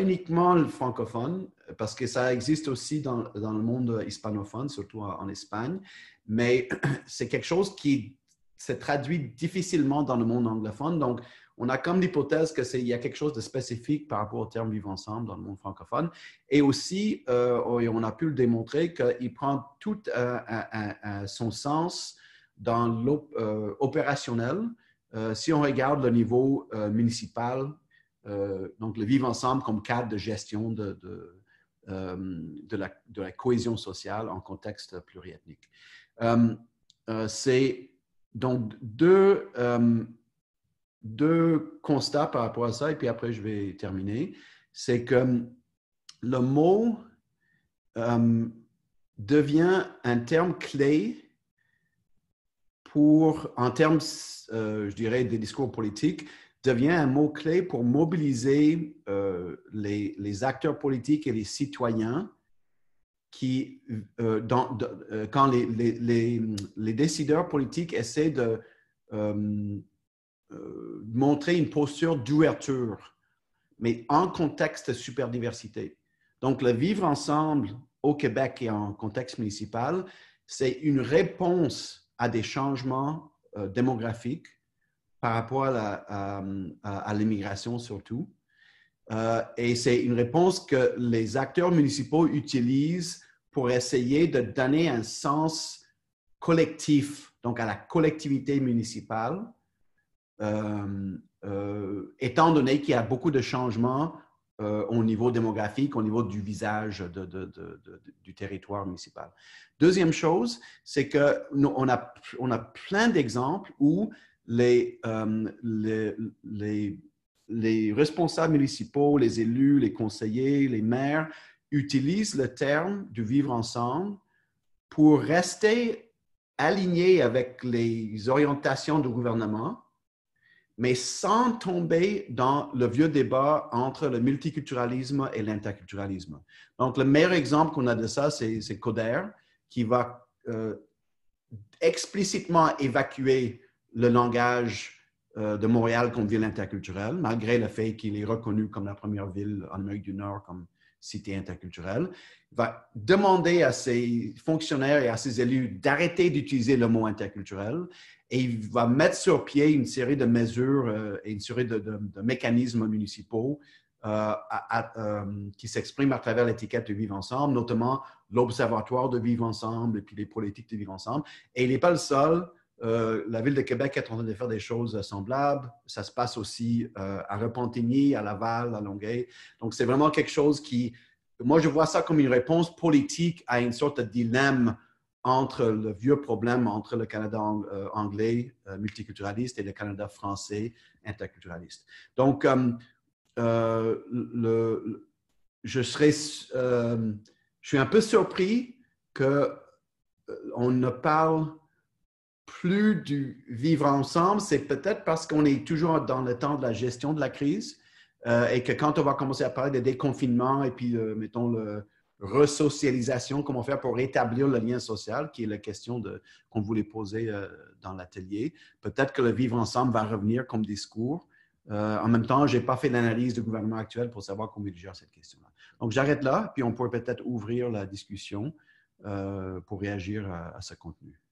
uniquement le francophone, parce que ça existe aussi dans, dans le monde hispanophone, surtout en, Espagne, mais *clears throat* c'est quelque chose qui se traduit difficilement dans le monde anglophone. Donc, on a comme l'hypothèse qu'il y a quelque chose de spécifique par rapport au terme vivre ensemble dans le monde francophone. Et aussi, euh, on a pu le démontrer qu'il prend tout euh, son sens dans l'opérationnel. Euh, si on regarde le niveau municipal, euh, donc le vivre ensemble comme cadre de gestion de, de, euh, la, de la, cohésion sociale en contexte pluriethnique. Euh, c'est donc deux, deux constats par rapport à ça, et puis après je vais terminer. C'est que le mot devient un terme clé pour, en termes, je dirais, des discours politiques, devient un mot-clé pour mobiliser euh, les, acteurs politiques et les citoyens qui, euh, euh, quand les, les, décideurs politiques essaient de montrer une posture d'ouverture, mais en contexte de superdiversité. Donc, le vivre ensemble au Québec et en contexte municipal, c'est une réponse à des changements démographiques par rapport à, l'immigration surtout. Euh, et c'est une réponse que les acteurs municipaux utilisent pour essayer de donner un sens collectif, donc à la collectivité municipale, euh, euh, étant donné qu'il y a beaucoup de changements au niveau démographique, au niveau du visage du territoire municipal. Deuxième chose, c'est qu'on a, on a plein d'exemples où euh, les, les, les, responsables municipaux, les élus, les conseillers, les maires utilisent le terme du vivre ensemble pour rester alignés avec les orientations du gouvernement, mais sans tomber dans le vieux débat entre le multiculturalisme et l'interculturalisme. Donc, le meilleur exemple qu'on a de ça, c'est Coder, qui va euh, explicitement évacuer le langage euh, de Montréal comme ville interculturelle, malgré le fait qu'il est reconnu comme la première ville en Amérique du Nord comme cité interculturelle, va demander à ses fonctionnaires et à ses élus d'arrêter d'utiliser le mot interculturel et il va mettre sur pied une série de mesures euh, et une série de, mécanismes municipaux euh, qui s'expriment à travers l'étiquette de Vivre ensemble, notamment l'Observatoire de Vivre ensemble et puis les politiques de Vivre ensemble. Et il n'est pas le seul. Euh, la ville de Québec est en train de faire des choses semblables. Ça se passe aussi euh, à Repentigny, à Laval, à Longueuil. Donc, c'est vraiment quelque chose qui, moi, je vois ça comme une réponse politique à une sorte de dilemme entre le vieux problème entre le Canada euh, anglais multiculturaliste et le Canada français interculturaliste. Donc, je serais, je suis un peu surpris qu'on ne parle plus du vivre ensemble, c'est peut-être parce qu'on est toujours dans le temps de la gestion de la crise euh, et que quand on va commencer à parler de déconfinement et puis, euh, mettons, le resocialisation, comment faire pour rétablir le lien social, qui est la question qu'on voulait poser euh, dans l'atelier, peut-être que le vivre ensemble va revenir comme discours. en même temps, je n'ai pas fait l'analyse du gouvernement actuel pour savoir comment il gère cette question-là. Donc, j'arrête là, puis on pourrait peut-être ouvrir la discussion pour réagir à ce contenu.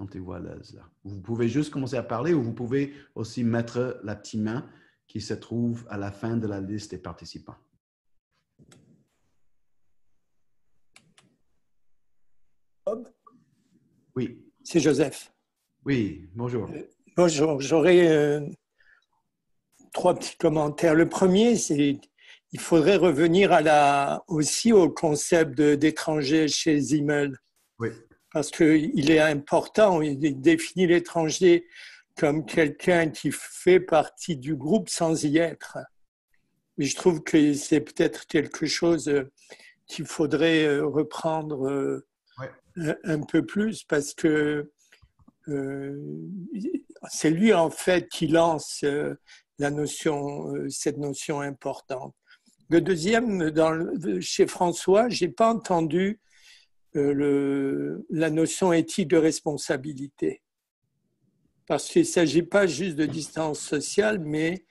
Sentez-vous. Vous pouvez juste commencer à parler ou vous pouvez aussi mettre la petite main qui se trouve à la fin de la liste des participants. Bob? Oui. C'est Joseph. Oui, bonjour. Euh, bonjour, j'aurais euh, trois petits commentaires. Le premier, c'est il faudrait revenir à la, aussi au concept d'étranger chez Zimmel. Oui. Parce qu'il est important, il définit l'étranger comme quelqu'un qui fait partie du groupe sans y être. Mais je trouve que c'est peut-être quelque chose euh, qu'il faudrait euh, reprendre euh, un peu plus parce que c'est lui en fait qui lance la notion, cette notion importante. Le deuxième, dans, chez François, j'ai pas entendu le, la notion éthique de responsabilité. Parce qu'il ne s'agit pas juste de distance sociale, mais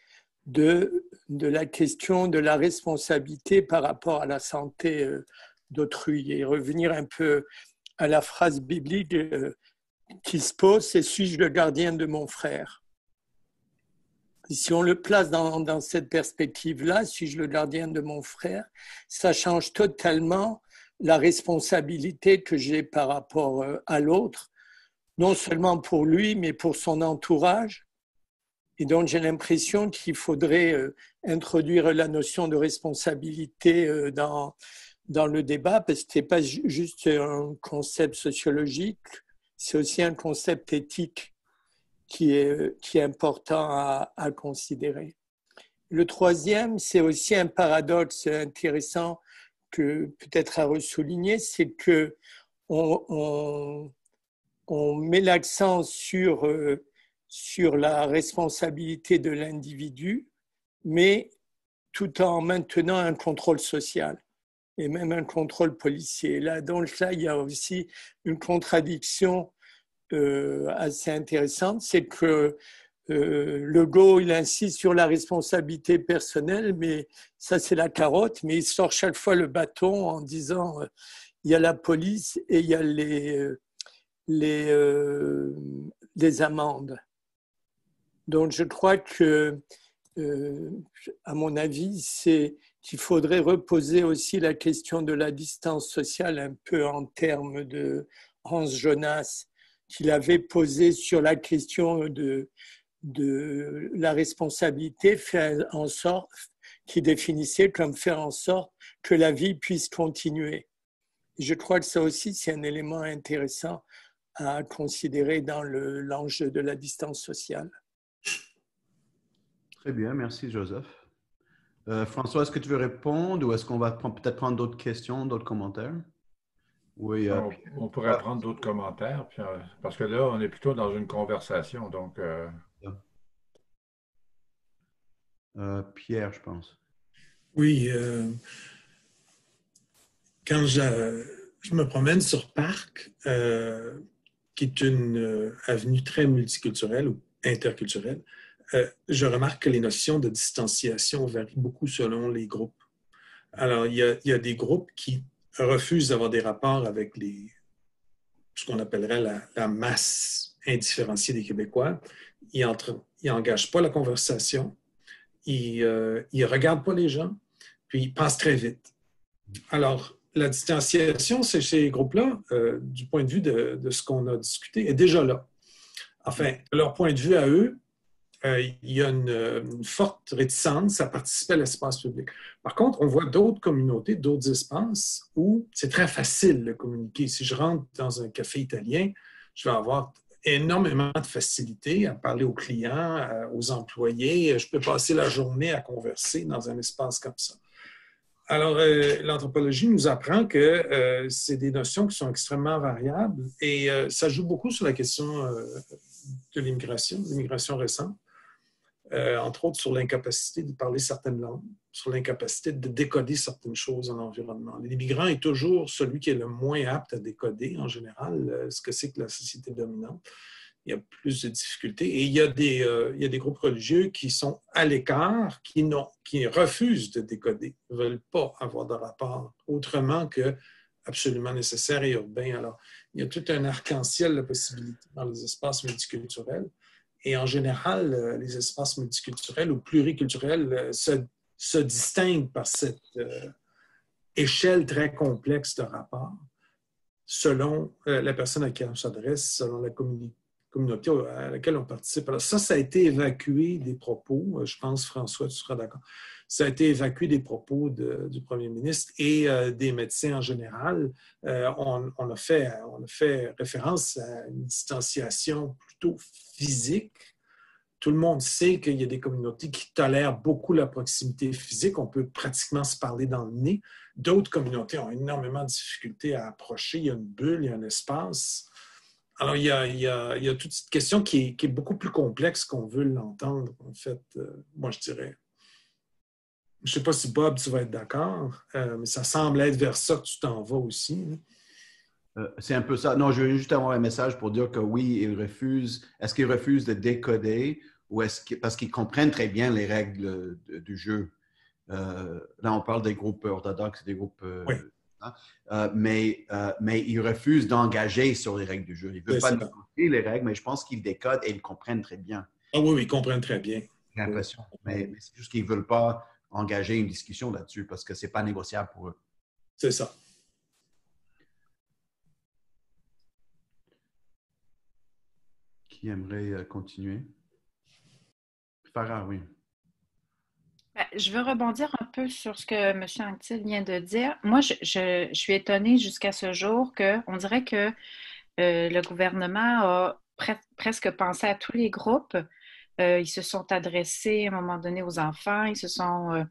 de, de la question de la responsabilité par rapport à la santé euh, d'autrui. Et revenir un peu à la phrase biblique euh, qui se pose, c'est suis-je le gardien de mon frère? Si on le place dans cette perspective-là, suis-je le gardien de mon frère, ça change totalement la responsabilité que j'ai par rapport euh, à l'autre, non seulement pour lui, mais pour son entourage, et donc, j'ai l'impression qu'il faudrait euh, introduire la notion de responsabilité euh, dans, dans le débat, parce que ce n'est pas juste un concept sociologique, c'est aussi un concept éthique qui est, qui est important à, à considérer. Le troisième, c'est aussi un paradoxe intéressant que peut-être à ressouligner, c'est que on, met l'accent sur euh, sur la responsabilité de l'individu, mais tout en maintenant un contrôle social et même un contrôle policier. Là, donc là, il y a aussi une contradiction euh, assez intéressante, c'est que euh, le go, il insiste sur la responsabilité personnelle, mais ça c'est la carotte, mais il sort chaque fois le bâton en disant euh, il y a la police et il y a les, les, les amendes. Donc je crois que, euh, à mon avis, c'est qu'il faudrait reposer aussi la question de la distance sociale un peu en termes de Hans Jonas, qu'il avait posé sur la question de, de la responsabilité, faire en sorte, qui définissait comme faire en sorte que la vie puisse continuer. Je crois que ça aussi, c'est un élément intéressant à considérer dans l'enjeu de la distance sociale. Très bien, merci Joseph. Euh, François, est-ce que tu veux répondre ou est-ce qu'on va peut-être prendre d'autres questions, d'autres commentaires? Oui. Euh, on, pourrait prendre d'autres commentaires, euh, parce que là, on est plutôt dans une conversation. Donc, Pierre, je pense. Oui. quand je, me promène sur Parc, qui est une avenue très multiculturelle ou interculturelle, euh, je remarque que les notions de distanciation varient beaucoup selon les groupes. Alors, il y a, des groupes qui refusent d'avoir des rapports avec ce qu'on appellerait la, masse indifférenciée des Québécois. Ils n'engagent pas la conversation, ils ne euh, regardent pas les gens, puis ils passent très vite. Alors, la distanciation, c'est ces groupes-là, euh, du point de vue de, de ce qu'on a discuté, est déjà là. Enfin, leur point de vue à eux, euh, il y a une, forte réticence à participer à l'espace public. Par contre, on voit d'autres communautés, d'autres espaces où c'est très facile de communiquer. Si je rentre dans un café italien, je vais avoir énormément de facilité à parler aux clients, euh, aux employés. Je peux passer la journée à converser dans un espace comme ça. Alors, euh, l'anthropologie nous apprend que c'est des notions qui sont extrêmement variables et ça joue beaucoup sur la question de l'immigration, l'immigration récente. Euh, entre autres sur l'incapacité de parler certaines langues, sur l'incapacité de décoder certaines choses en environnement. L'immigrant est toujours celui qui est le moins apte à décoder, en général, euh, ce que c'est que la société dominante. Il y a plus de difficultés. Et il y a des, euh, groupes religieux qui sont à l'écart, qui, qui refusent de décoder, ne veulent pas avoir de rapport autrement que absolument nécessaire et urbain. Alors, il y a tout un arc-en-ciel de possibilités dans les espaces multiculturels. Et en général, euh, les espaces multiculturels ou pluriculturels euh, se, distinguent par cette euh, échelle très complexe de rapports selon la personne à qui on s'adresse, selon la communauté à laquelle on participe. Alors ça, ça a été évacué des propos. Je pense, François, tu seras d'accord ça a été évacué des propos du premier ministre et euh, des médecins en général. Euh, on, a fait, on a fait référence à une distanciation plutôt physique. Tout le monde sait qu'il y a des communautés qui tolèrent beaucoup la proximité physique. On peut pratiquement se parler dans le nez. D'autres communautés ont énormément de difficultés à approcher. Il y a une bulle, il y a un espace. Alors, il y a, il y a, il y a toute cette question qui est, qui est beaucoup plus complexe qu'on veut l'entendre, en fait, euh, moi, je dirais. Je ne sais pas si Bob, tu vas être d'accord, euh, mais ça semble être vers ça que tu t'en vas aussi. Euh, c'est un peu ça. Non, je veux juste avoir un message pour dire que oui, ils refusent. Est-ce qu'ils refusent de décoder ou est-ce parce qu'ils comprennent très bien les règles du jeu? Là, on parle des groupes orthodoxes, des groupes. oui. Hein. mais, mais ils refusent d'engager sur les règles du jeu. Ils ne veulent pas négocier les règles, mais je pense qu'ils décodent et ils comprennent très bien. Ah oui, oui, ils comprennent très bien. J'ai l'impression. Mais, mais c'est juste qu'ils ne veulent pas engager une discussion là-dessus parce que ce n'est pas négociable pour eux. C'est ça. Qui aimerait euh, continuer? Farah, oui. Ben, je veux rebondir un peu sur ce que M. Anctil vient de dire. Moi, je, suis étonnée jusqu'à ce jour qu'on dirait que euh, le gouvernement a presque pensé à tous les groupes euh, ils se sont adressés à un moment donné aux enfants. Ils se sont,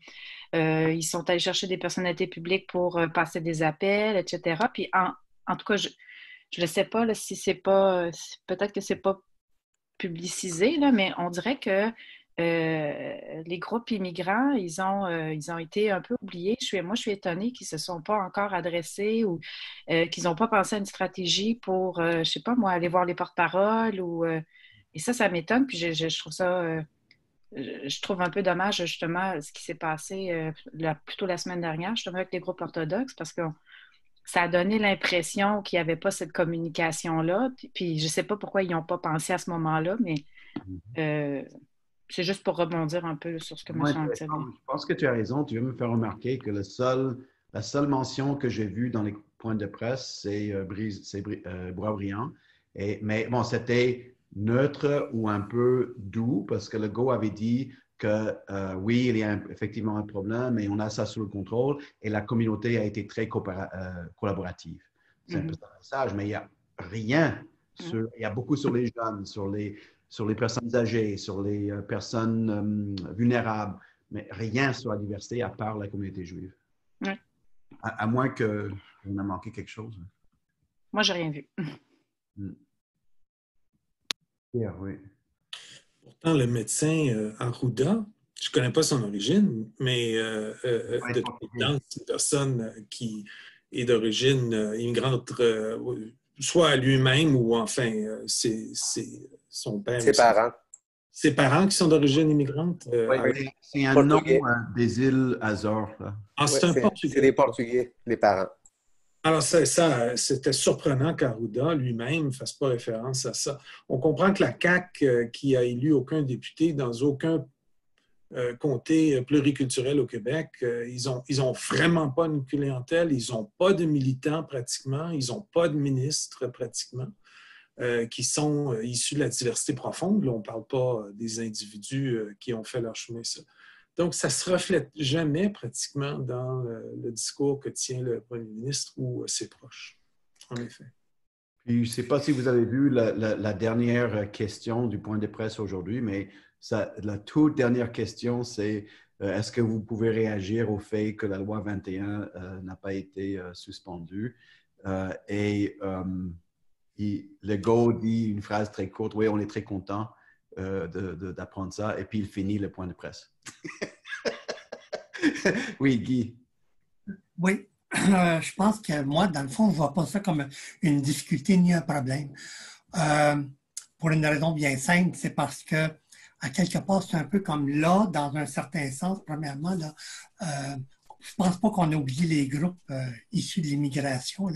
euh, ils sont allés chercher des personnalités publiques pour passer des appels, etc. Puis en, tout cas, je ne sais pas si c'est pas, peut-être que c'est pas publicisé, mais on dirait que les groupes immigrants, ils ont, ils ont été un peu oubliés. Je suis, moi, je suis étonnée qu'ils ne se sont pas encore adressés ou qu'ils n'ont pas pensé à une stratégie pour, je ne sais pas moi, aller voir les porte-paroles ou et ça, ça m'étonne. Puis je, trouve ça, euh, je trouve un peu dommage justement ce qui s'est passé euh, plutôt la semaine dernière, justement avec les groupes orthodoxes, parce que ça a donné l'impression qu'il n'y avait pas cette communication-là. Puis, je ne sais pas pourquoi ils n'ont pas pensé à ce moment-là, mais mm-hmm. euh, c'est juste pour rebondir un peu sur ce que M. Ouais, dit. Je pense que tu as raison. Tu veux me faire remarquer que le seul, la seule mention que j'ai vue dans les points de presse, c'est euh, Boisbriand. Et, mais bon, c'était neutre ou un peu doux parce que le GO avait dit que euh, oui, il y a effectivement un problème, mais on a ça sous le contrôle et la communauté a été très euh, collaborative. C'est un peu ça le message, mais il n'y a rien sur, il y a beaucoup sur les jeunes, sur les, sur les personnes âgées, sur les euh, personnes vulnérables, mais rien sur la diversité à part la communauté juive. À, moins qu'on a manqué quelque chose. Moi, j'ai rien vu. *laughs* Hmm. Pourtant, le médecin euh, Arruda, je ne connais pas son origine, mais euh, euh, c'est une personne qui est d'origine immigrante, soit lui-même ou enfin, c'est son père. Ses parents. Ses parents qui sont d'origine immigrante. oui, c'est un nom des îles Azores. Ah, c'est des Portugais, les parents. Alors, ça, c'était surprenant qu'Arruda lui-même ne fasse pas référence à ça. On comprend que la CAQ, euh, qui a élu aucun député dans aucun euh, comté pluriculturel au Québec, euh, ils n'ont ils ont vraiment pas une clientèle, ils n'ont pas de militants pratiquement, ils n'ont pas de ministres pratiquement. Qui sont issus de la diversité profonde. Là, on ne parle pas des individus qui ont fait leur chemin. Ça. Donc, ça ne se reflète jamais pratiquement dans le, discours que tient le premier ministre ou ses proches, en effet. je ne sais pas si vous avez vu la, dernière question du point de presse aujourd'hui, mais la toute dernière question, c'est euh, est-ce que vous pouvez réagir au fait que la loi 21 euh, n'a pas été euh, suspendue? et le GO dit une phrase très courte, oui, on est très content d'apprendre ça, et puis il finit le point de presse. *laughs* oui, Guy. Oui, euh, je pense que moi, dans le fond, je ne vois pas ça comme une difficulté ni un problème. Euh, pour une raison bien simple, c'est parce que, à quelque part, c'est un peu comme là, dans un certain sens, premièrement, là, euh, je pense pas qu'on a oublié les groupes issus de l'immigration,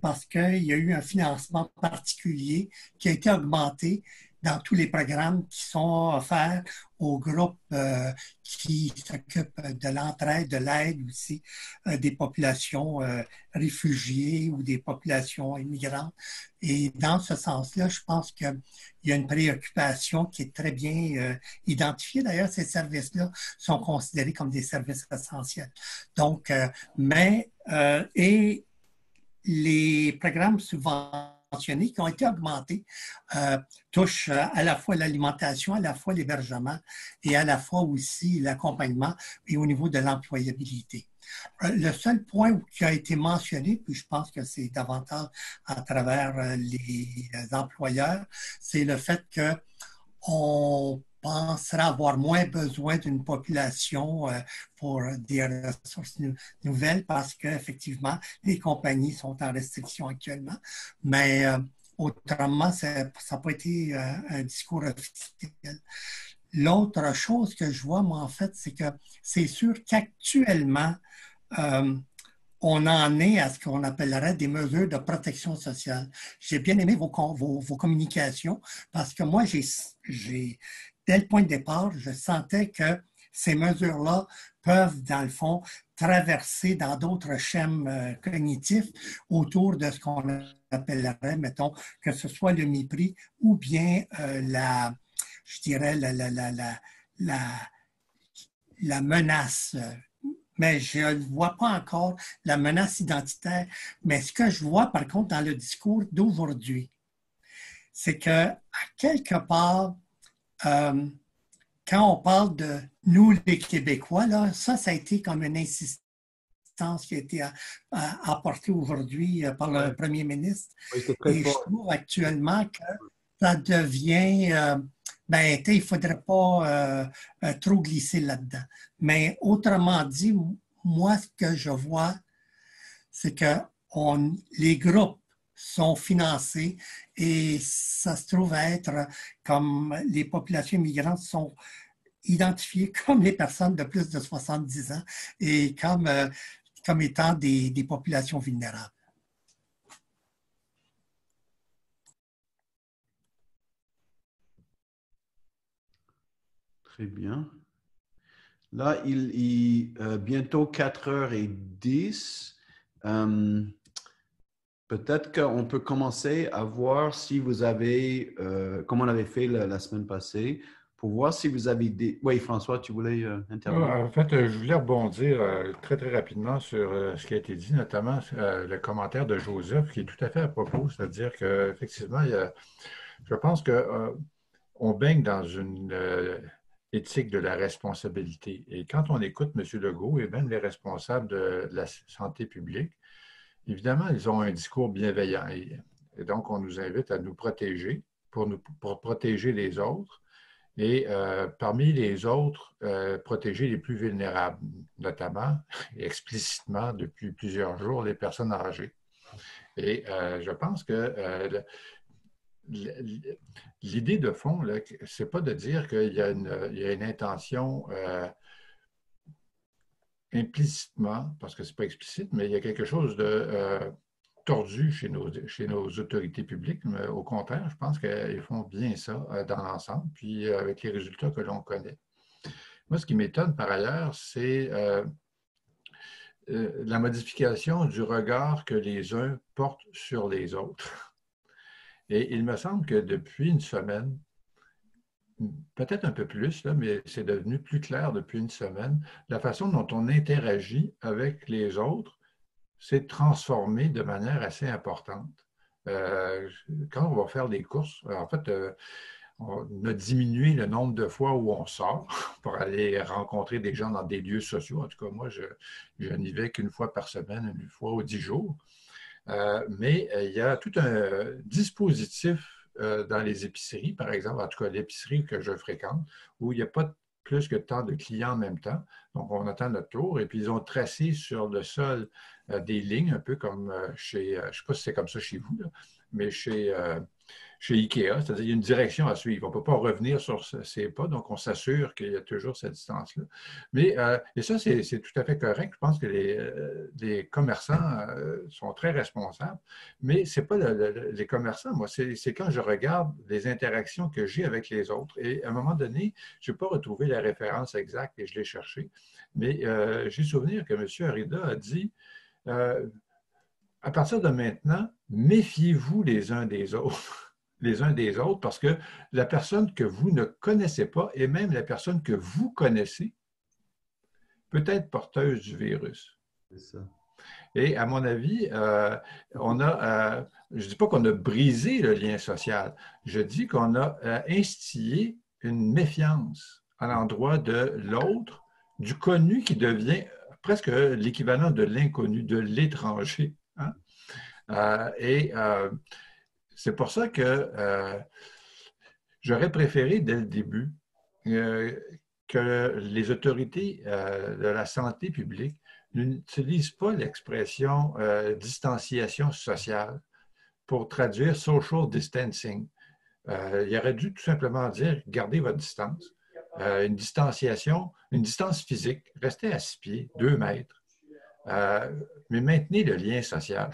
parce qu'il y a eu un financement particulier qui a été augmenté dans tous les programmes qui sont offerts aux groupes euh, qui s'occupent de l'entraide, de l'aide aussi euh, des populations euh, réfugiées ou des populations immigrantes. Et dans ce sens-là, je pense qu'il y a une préoccupation qui est très bien identifiée. D'ailleurs, ces services-là sont considérés comme des services essentiels. Donc, mais, et les programmes souvent qui ont été augmentés euh, touchent euh, à la fois l'alimentation, à la fois l'hébergement et à la fois aussi l'accompagnement et au niveau de l'employabilité. Euh, le seul point qui a été mentionné, puis je pense que c'est davantage à travers les employeurs, c'est le fait que on pensera avoir moins besoin d'une population euh, pour des ressources nouvelles parce qu'effectivement, les compagnies sont en restriction actuellement. Mais euh, autrement, ça n'a pas été euh, un discours officiel. L'autre chose que je vois, moi, en fait, c'est que c'est sûr qu'actuellement, on en est à ce qu'on appellerait des mesures de protection sociale. J'ai bien aimé vos, vos, vos, communications parce que moi, j'ai dès le point de départ, je sentais que ces mesures-là peuvent, dans le fond, traverser dans d'autres schèmes euh, cognitifs autour de ce qu'on appellerait, mettons, que ce soit le mépris ou bien euh, la, je dirais, la, la, la, la, la menace. Mais je ne vois pas encore la menace identitaire. Mais ce que je vois, par contre, dans le discours d'aujourd'hui, c'est que, à quelque part, euh, quand on parle de nous, les Québécois, là, ça, ça a été comme une insistance qui a été apportée aujourd'hui euh, par le premier ministre. Et je trouve actuellement que ça devient. Euh, ben, il ne faudrait pas trop glisser là-dedans. Mais autrement dit, moi, ce que je vois, c'est que on, les groupes sont financés et ça se trouve être comme les populations immigrantes sont identifiées *laughs* comme les personnes de plus de 70 ans et comme, euh, comme étant des, des populations vulnérables. Très bien. Là, il est euh, bientôt 4h10. Peut-être qu'on peut commencer à voir si vous avez, euh, comme on avait fait la, semaine passée, pour voir si vous avez des... Oui, François, tu voulais euh, intervenir? En fait, euh, je voulais rebondir très, très rapidement sur ce qui a été dit, notamment le commentaire de Joseph, qui est tout à fait à propos, c'est-à-dire qu'effectivement, je pense qu'on baigne dans une éthique de la responsabilité. Et quand on écoute M. Legault et même les responsables de la santé publique, évidemment, ils ont un discours bienveillant. Et, donc, on nous invite à nous protéger pour, protéger les autres. Et euh, parmi les autres, euh, protéger les plus vulnérables, notamment explicitement depuis plusieurs jours les personnes âgées. Et euh, je pense que l'idée de fond, ce n'est pas de dire qu'il y, a une intention implicitement, parce que ce n'est pas explicite, mais il y a quelque chose de euh, tordu chez nos, autorités publiques. Mais au contraire, je pense qu'ils font bien ça euh, dans l'ensemble, puis euh, avec les résultats que l'on connaît. Moi, ce qui m'étonne par ailleurs, c'est la modification du regard que les uns portent sur les autres. Et il me semble que depuis une semaine, peut-être un peu plus, mais c'est devenu plus clair depuis une semaine, la façon dont on interagit avec les autres s'est transformée de manière assez importante. Euh, quand on va faire des courses, en fait, euh, on a diminué le nombre de fois où on sort *laughs* pour aller rencontrer des gens dans des lieux sociaux. En tout cas, moi, je, je n'y vais qu'une fois par semaine, une fois ou dix jours. Euh, mais il y a tout un dispositif euh, dans les épiceries, par exemple, en tout cas l'épicerie que je fréquente, où il n'y a pas plus que tant de clients en même temps. Donc, on attend notre tour et puis ils ont tracé sur le sol euh, des lignes, un peu comme euh, chez, je ne sais pas si c'est comme ça chez vous, mais chez chez IKEA, c'est-à-dire qu'il y a une direction à suivre. On ne peut pas revenir sur ces pas, donc on s'assure qu'il y a toujours cette distance-là. Mais, euh, et ça, c'est tout à fait correct. Je pense que les, euh, commerçants euh, sont très responsables, mais ce n'est pas les commerçants, moi, c'est quand je regarde les interactions que j'ai avec les autres. Et à un moment donné, je n'ai pas retrouvé la référence exacte et je l'ai cherchée, mais j'ai souvenir que M. Arida a dit à partir de maintenant, méfiez-vous les uns des autres les uns des autres parce que la personne que vous ne connaissez pas et même la personne que vous connaissez peut être porteuse du virus. C'est ça. Et à mon avis, euh, on a, euh, je ne dis pas qu'on a brisé le lien social, je dis qu'on a euh, instillé une méfiance à l'endroit de l'autre, du connu qui devient presque l'équivalent de l'inconnu, de l'étranger. Hein. et c'est pour ça que euh, j'aurais préféré dès le début euh, que les autorités euh, de la santé publique n'utilisent pas l'expression distanciation sociale pour traduire social distancing. il aurait dû tout simplement dire gardez votre distance. une distanciation, une distance physique, restez à six pieds, deux mètres, mais maintenez le lien social.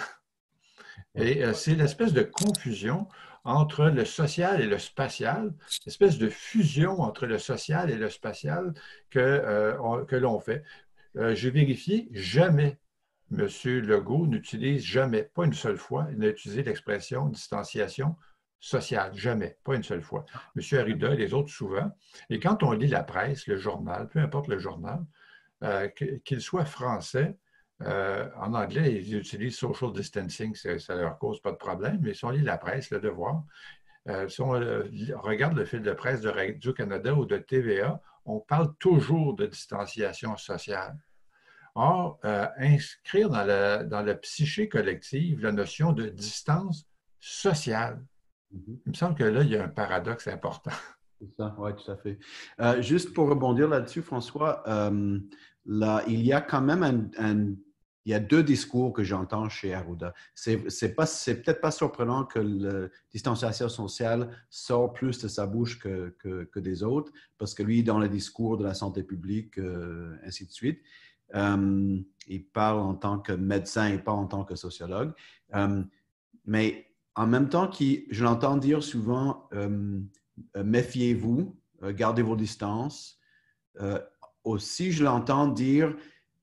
Et euh, c'est l'espèce de confusion entre le social et le spatial, l'espèce de fusion entre le social et le spatial que, euh, que l'on fait. Euh, J'ai vérifié, jamais M. Legault n'utilise jamais, pas une seule fois, il n'a utilisé l'expression distanciation sociale, jamais, pas une seule fois. M. Arruda et les autres souvent. Et quand on lit la presse, le journal, peu importe le journal, qu'il soit français euh, en anglais, ils utilisent social distancing, ça ne leur cause pas de problème, mais si on lit la presse, le devoir, euh, si on euh, regarde le fil de presse de Radio-Canada ou de TVA, on parle toujours de distanciation sociale. Or, inscrire dans la, dans psyché collective la notion de distance sociale, mm-hmm. il me semble que là, il y a un paradoxe important. C'est ça, oui, tout à fait. juste pour rebondir là-dessus, François, là, il y a quand même un il y a deux discours que j'entends chez Arruda. C'est peut-être pas surprenant que la distanciation sociale sort plus de sa bouche que, des autres, parce que lui, dans le discours de la santé publique, euh, ainsi de suite, euh, il parle en tant que médecin et pas en tant que sociologue. Euh, mais en même temps, je l'entends dire souvent, méfiez-vous, gardez vos distances. Aussi, je l'entends dire,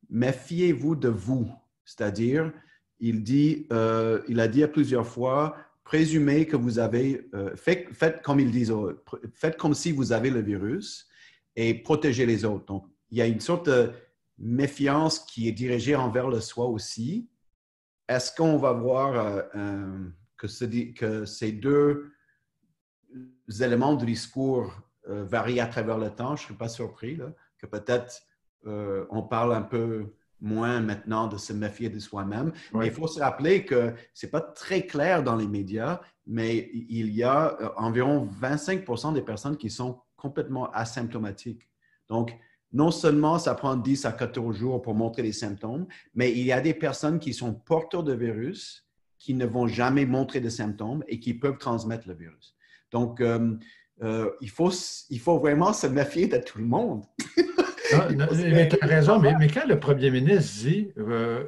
méfiez-vous de vous. C'est-à-dire, il, dit, euh, il a dit à plusieurs fois, présumez que vous avez, euh, faites, comme il dit, faites comme si vous avez le virus et protégez les autres. Donc, il y a une sorte de méfiance qui est dirigée envers le soi aussi. Est-ce qu'on va voir euh, que, que, ces deux éléments du discours varient à travers le temps? Je ne suis pas surpris que peut-être euh, on parle un peu moins maintenant de se méfier de soi-même. Mais il faut se rappeler que ce n'est pas très clair dans les médias, mais il y a euh, environ 25% des personnes qui sont complètement asymptomatiques. Donc, non seulement ça prend 10 à 14 jours pour montrer les symptômes, mais il y a des personnes qui sont porteurs de virus qui ne vont jamais montrer de symptômes et qui peuvent transmettre le virus. Donc, euh, il, faut, il faut vraiment se méfier de tout le monde. *laughs* Mais tu as raison, mais, quand le premier ministre dit, euh,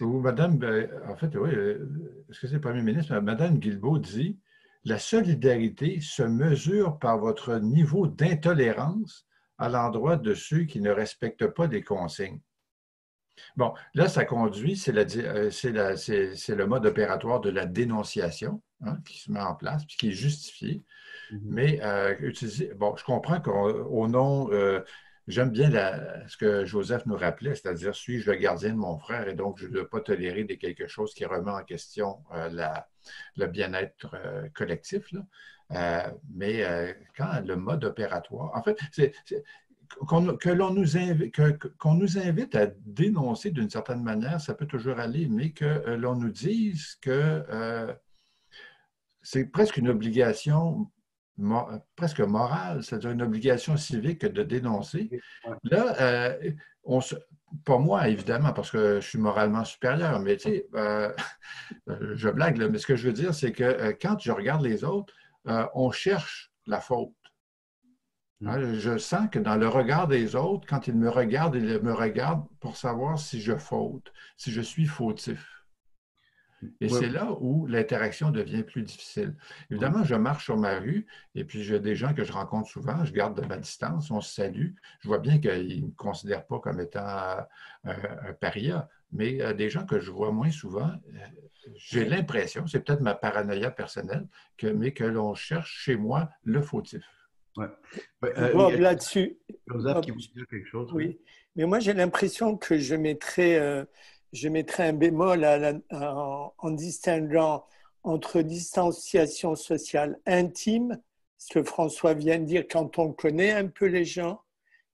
ou Madame, ben, en fait, oui, euh, est-ce que c'est le premier ministre? Madame Guilbeault dit La solidarité se mesure par votre niveau d'intolérance à l'endroit de ceux qui ne respectent pas des consignes. Bon, là, ça conduit, c'est euh, le mode opératoire de la dénonciation hein, qui se met en place, puis qui est justifié. Mm-hmm. Mais utiliser, bon, je comprends qu'au nom J'aime bien ce que Joseph nous rappelait, c'est-à-dire suis-je le gardien de mon frère et donc je ne dois pas tolérer quelque chose qui remet en question euh, le bien-être euh, collectif. Euh, mais quand le mode opératoire, en fait, c'est que l'on nous, invite, qu'on nous invite à dénoncer d'une certaine manière, ça peut toujours aller, mais que l'on nous dise que c'est presque une obligation presque morale, c'est-à-dire une obligation civique de dénoncer. Là, euh, on pas moi, évidemment, parce que je suis moralement supérieur, mais tu sais, euh, *laughs* je blague, mais ce que je veux dire, c'est que euh, quand je regarde les autres, on cherche la faute. Mm. Hein, je sens que dans le regard des autres, quand ils me regardent, ils me regardent pour savoir si je faute, si je suis fautif. Et c'est là où l'interaction devient plus difficile. Évidemment, je marche sur ma rue et puis j'ai des gens que je rencontre souvent, je garde de ma distance, on se salue. Je vois bien qu'ils ne me considèrent pas comme étant un, paria, mais euh, des gens que je vois moins souvent, euh, j'ai l'impression, c'est peut-être ma paranoïa personnelle, que, mais que l'on cherche chez moi le fautif. Ouais. Euh, là-dessus. Joseph qui vous dit quelque chose. Oui, mais moi j'ai l'impression que je mettrais je mettrai un bémol en, distinguant entre distanciation sociale intime, ce que François vient de dire quand on connaît un peu les gens,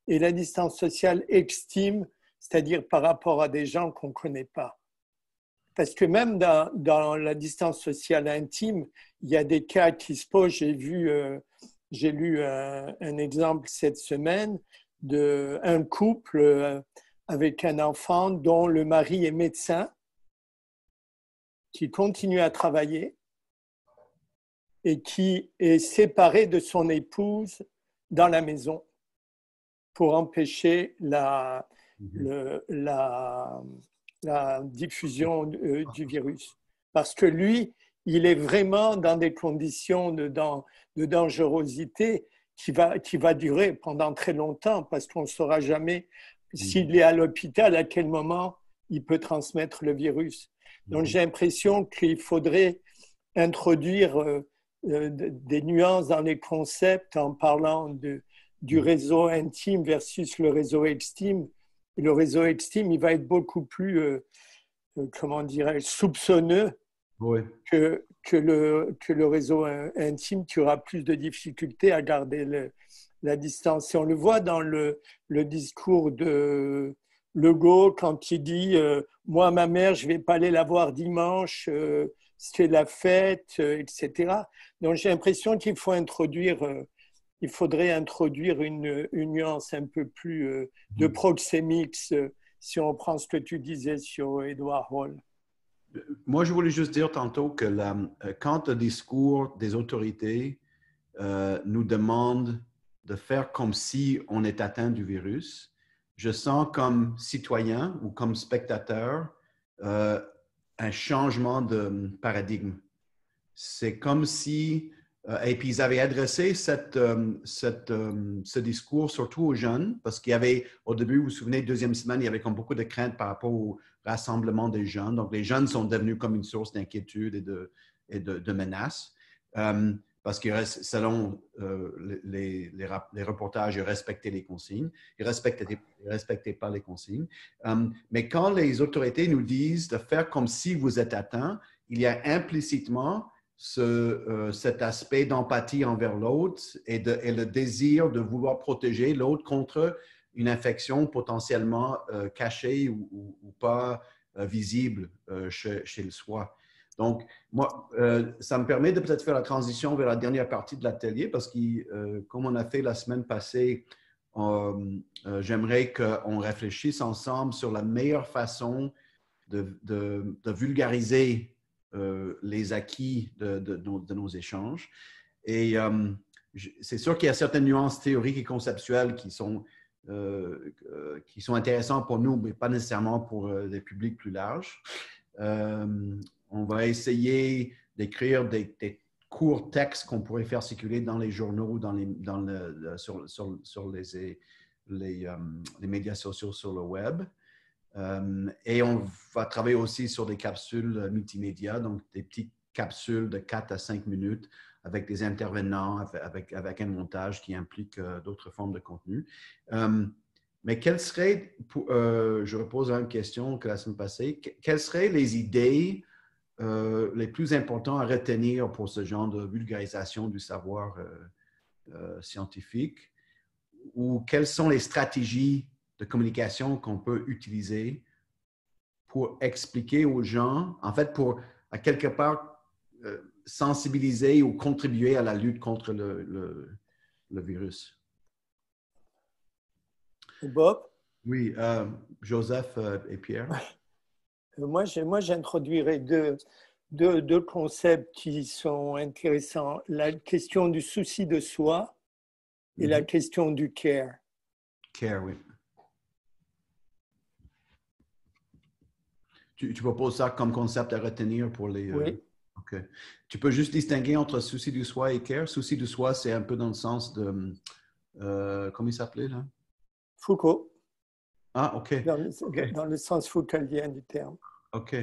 et la distance sociale extime, c'est-à-dire par rapport à des gens qu'on ne connaît pas. Parce que même dans, la distance sociale intime, il y a des cas qui se posent. J'ai vu, euh, j'ai lu un, un, exemple cette semaine d'un couple. Euh, avec un enfant dont le mari est médecin, qui continue à travailler et qui est séparé de son épouse dans la maison pour empêcher la, mhm. la, la diffusion euh, du virus. Parce que lui, il est vraiment dans des conditions de, de dangerosité qui va, qui va durer pendant très longtemps parce qu'on ne saura jamais s'il est à l'hôpital, à quel moment il peut transmettre le virus? Donc j'ai l'impression qu'il faudrait introduire euh, euh, des nuances dans les concepts en parlant de, du réseau intime versus le réseau extime. le réseau extime, il va être beaucoup plus, euh, comment dirais soupçonneux que, que, le, que le réseau intime qui aura plus de difficultés à garder le, la distance. Et on le voit dans le, le discours de Legault quand il dit euh, Moi, ma mère, je ne vais pas aller la voir dimanche, euh, c'est la fête, euh, etc. Donc j'ai l'impression qu'il faut introduire, il faudrait introduire une, une, nuance un peu plus de mm. proxémix si on prend ce que tu disais sur Edward Hall. Moi, je voulais juste dire tantôt que la, quand le discours des autorités nous demande de faire comme si on est atteint du virus. Je sens comme citoyen ou comme spectateur euh, un changement de paradigme. C'est comme si, euh, et puis ils avaient adressé cette, euh, ce discours surtout aux jeunes, parce qu'il y avait, au début, vous vous souvenez, deuxième semaine, il y avait comme beaucoup de craintes par rapport au rassemblement des jeunes. Donc les jeunes sont devenus comme une source d'inquiétude et de, et de menaces parce que selon euh, les, reportages, ils respectaient les consignes. Ils ne respectaient, pas les consignes. Hum, mais quand les autorités nous disent de faire comme si vous êtes atteint, il y a implicitement euh, cet aspect d'empathie envers l'autre et, le désir de vouloir protéger l'autre contre une infection potentiellement euh, cachée ou, pas visible chez, chez, le soi. Donc, moi, euh, ça me permet de peut-être faire la transition vers la dernière partie de l'atelier parce que, euh, comme on a fait la semaine passée, euh, j'aimerais qu'on réfléchisse ensemble sur la meilleure façon de, vulgariser les acquis de, nos, échanges. Et c'est sûr qu'il y a certaines nuances théoriques et conceptuelles qui sont, qui sont intéressantes pour nous, mais pas nécessairement pour des publics plus larges on va essayer d'écrire des, courts textes qu'on pourrait faire circuler dans les journaux, les, dans le, sur, les, les, euh, les, médias sociaux sur le web. Euh, et on va travailler aussi sur des capsules multimédia, donc des petites capsules de 4 à 5 minutes avec des intervenants, avec, avec un montage qui implique euh, d'autres formes de contenu. mais quelles seraient, je repose une question que la semaine passée, quelles seraient les idées euh, les plus importants à retenir pour ce genre de vulgarisation du savoir euh, euh, scientifique? Ou quelles sont les stratégies de communication qu'on peut utiliser pour expliquer aux gens, en fait, pour à quelque part sensibiliser ou contribuer à la lutte contre le, le, virus? Bob? Oui, euh, Joseph et Pierre. Moi, j'introduirais deux, deux, deux, concepts qui sont intéressants. La question du souci de soi et la mhm. question du care. Care, oui. Tu, tu, proposes ça comme concept à retenir pour les. Euh, oui. OK. Tu peux juste distinguer entre souci de soi et care. Souci de soi, c'est un peu dans le sens de. Euh, comment il s'appelait là? Foucault. Ah, OK. Dans le, dans le sens foucaultien du terme. OK.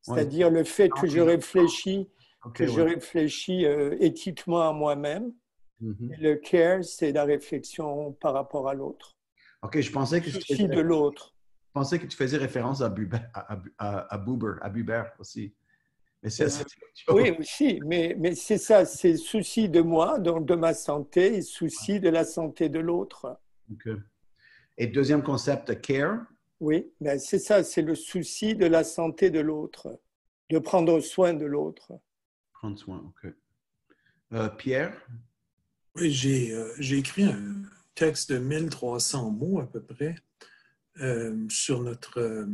C'est-à-dire le fait que je réfléchis, que je réfléchis euh, éthiquement à moi-même. Mm-hmm. Le care, c'est la réflexion par rapport à l'autre. OK, je pensais que tu faisais, de l'autre. Je pensais que tu faisais référence à Buber, à, à, à Buber, à Buber aussi. Mais euh, oui, aussi, mais, mais c'est ça, c'est souci de moi, donc de ma santé, et souci de la santé de l'autre. OK. Et deuxième concept, care, oui, ben c'est ça, c'est le souci de la santé de l'autre, de prendre soin de l'autre. Prendre soin, OK. Euh, Pierre? Oui, j'ai, euh, j'ai écrit un texte de 1300 mots à peu près euh, sur notre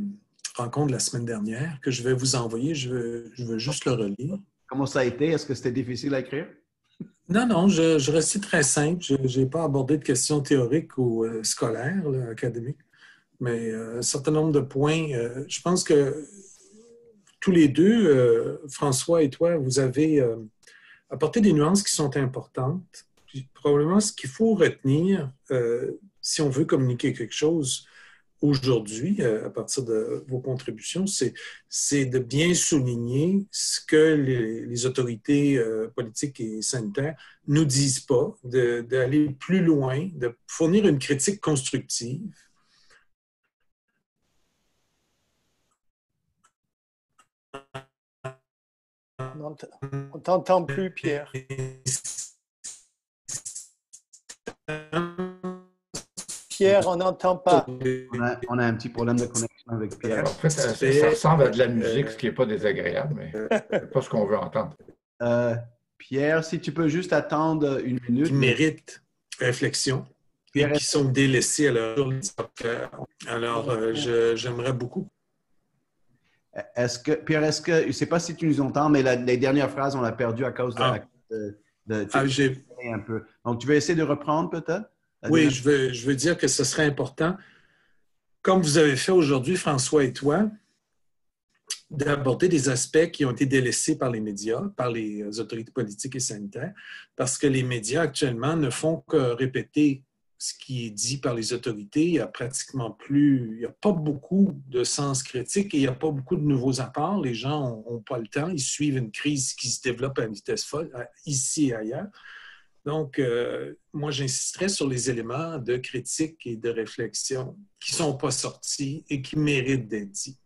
rencontre de la semaine dernière que je vais vous envoyer. Je veux, je veux juste le relire. Comment ça a été? Est-ce que c'était difficile à écrire? Non, non, je, je très simple. Je n'ai pas abordé de questions théoriques ou scolaires, académiques mais euh, un certain nombre de points. Euh, je pense que tous les deux, euh, François et toi, vous avez apporté des nuances qui sont importantes. probablement, ce qu'il faut retenir, si on veut communiquer quelque chose aujourd'hui, à partir de vos contributions, c'est de bien souligner ce que les, les autorités politiques et sanitaires nous disent pas, d'aller plus loin, de fournir une critique constructive On t'entend plus, Pierre. Pierre, on n'entend pas. On a, un petit problème de connexion avec Pierre. ça, ressemble à de la musique, ce qui n'est pas désagréable, mais ce pas ce qu'on veut entendre. Euh, Pierre, si tu peux juste attendre une minute. Qui mérite réflexion et qui sont délaissés à leur Alors, euh, j'aimerais beaucoup est-ce que, Pierre, est-ce que, je ne sais pas si tu nous entends, mais les dernières phrases, on l'a perdu à cause de, ah. de, ah, un peu. Donc, tu veux essayer de reprendre peut-être? Oui, je veux, je veux dire que ce serait important, comme vous avez fait aujourd'hui, François et toi, d'aborder des aspects qui ont été délaissés par les médias, par les autorités politiques et sanitaires, parce que les médias actuellement ne font que répéter ce qui est dit par les autorités, il n'y a pratiquement plus, il n'y a pas beaucoup de sens critique et il n'y a pas beaucoup de nouveaux apports. Les gens n'ont pas le temps, ils suivent une crise qui se développe à une vitesse folle, ici et ailleurs. Donc, euh, moi, j'insisterai sur les éléments de critique et de réflexion qui ne sont pas sortis et qui méritent d'être dits.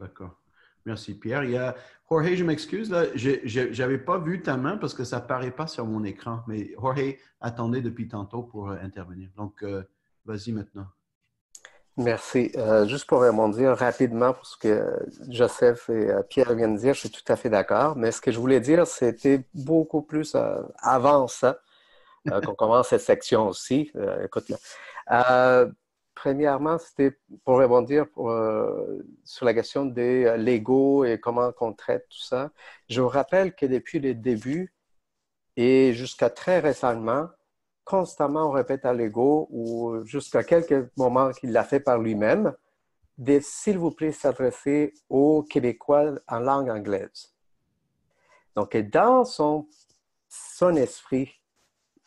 D'accord. Merci, Pierre. Il y a Jorge, je m'excuse, je n'avais pas vu ta main parce que ça ne paraît pas sur mon écran, mais Jorge attendait depuis tantôt pour euh, intervenir. Donc, euh, vas-y maintenant. Merci. Euh, juste pour rebondir rapidement pour ce que Joseph et Pierre viennent de dire, je suis tout à fait d'accord, mais ce que je voulais dire, c'était beaucoup plus avant ça, qu'on commence cette section aussi. écoute, là. Premièrement, c'était pour rebondir euh, sur la question des euh, Lego et comment on traite tout ça. Je vous rappelle que depuis le début et jusqu'à très récemment, constamment on répète à Lego ou jusqu'à quelques moments qu'il l'a fait par lui-même, s'il vous plaît s'adresser aux Québécois en langue anglaise. Donc, dans son esprit,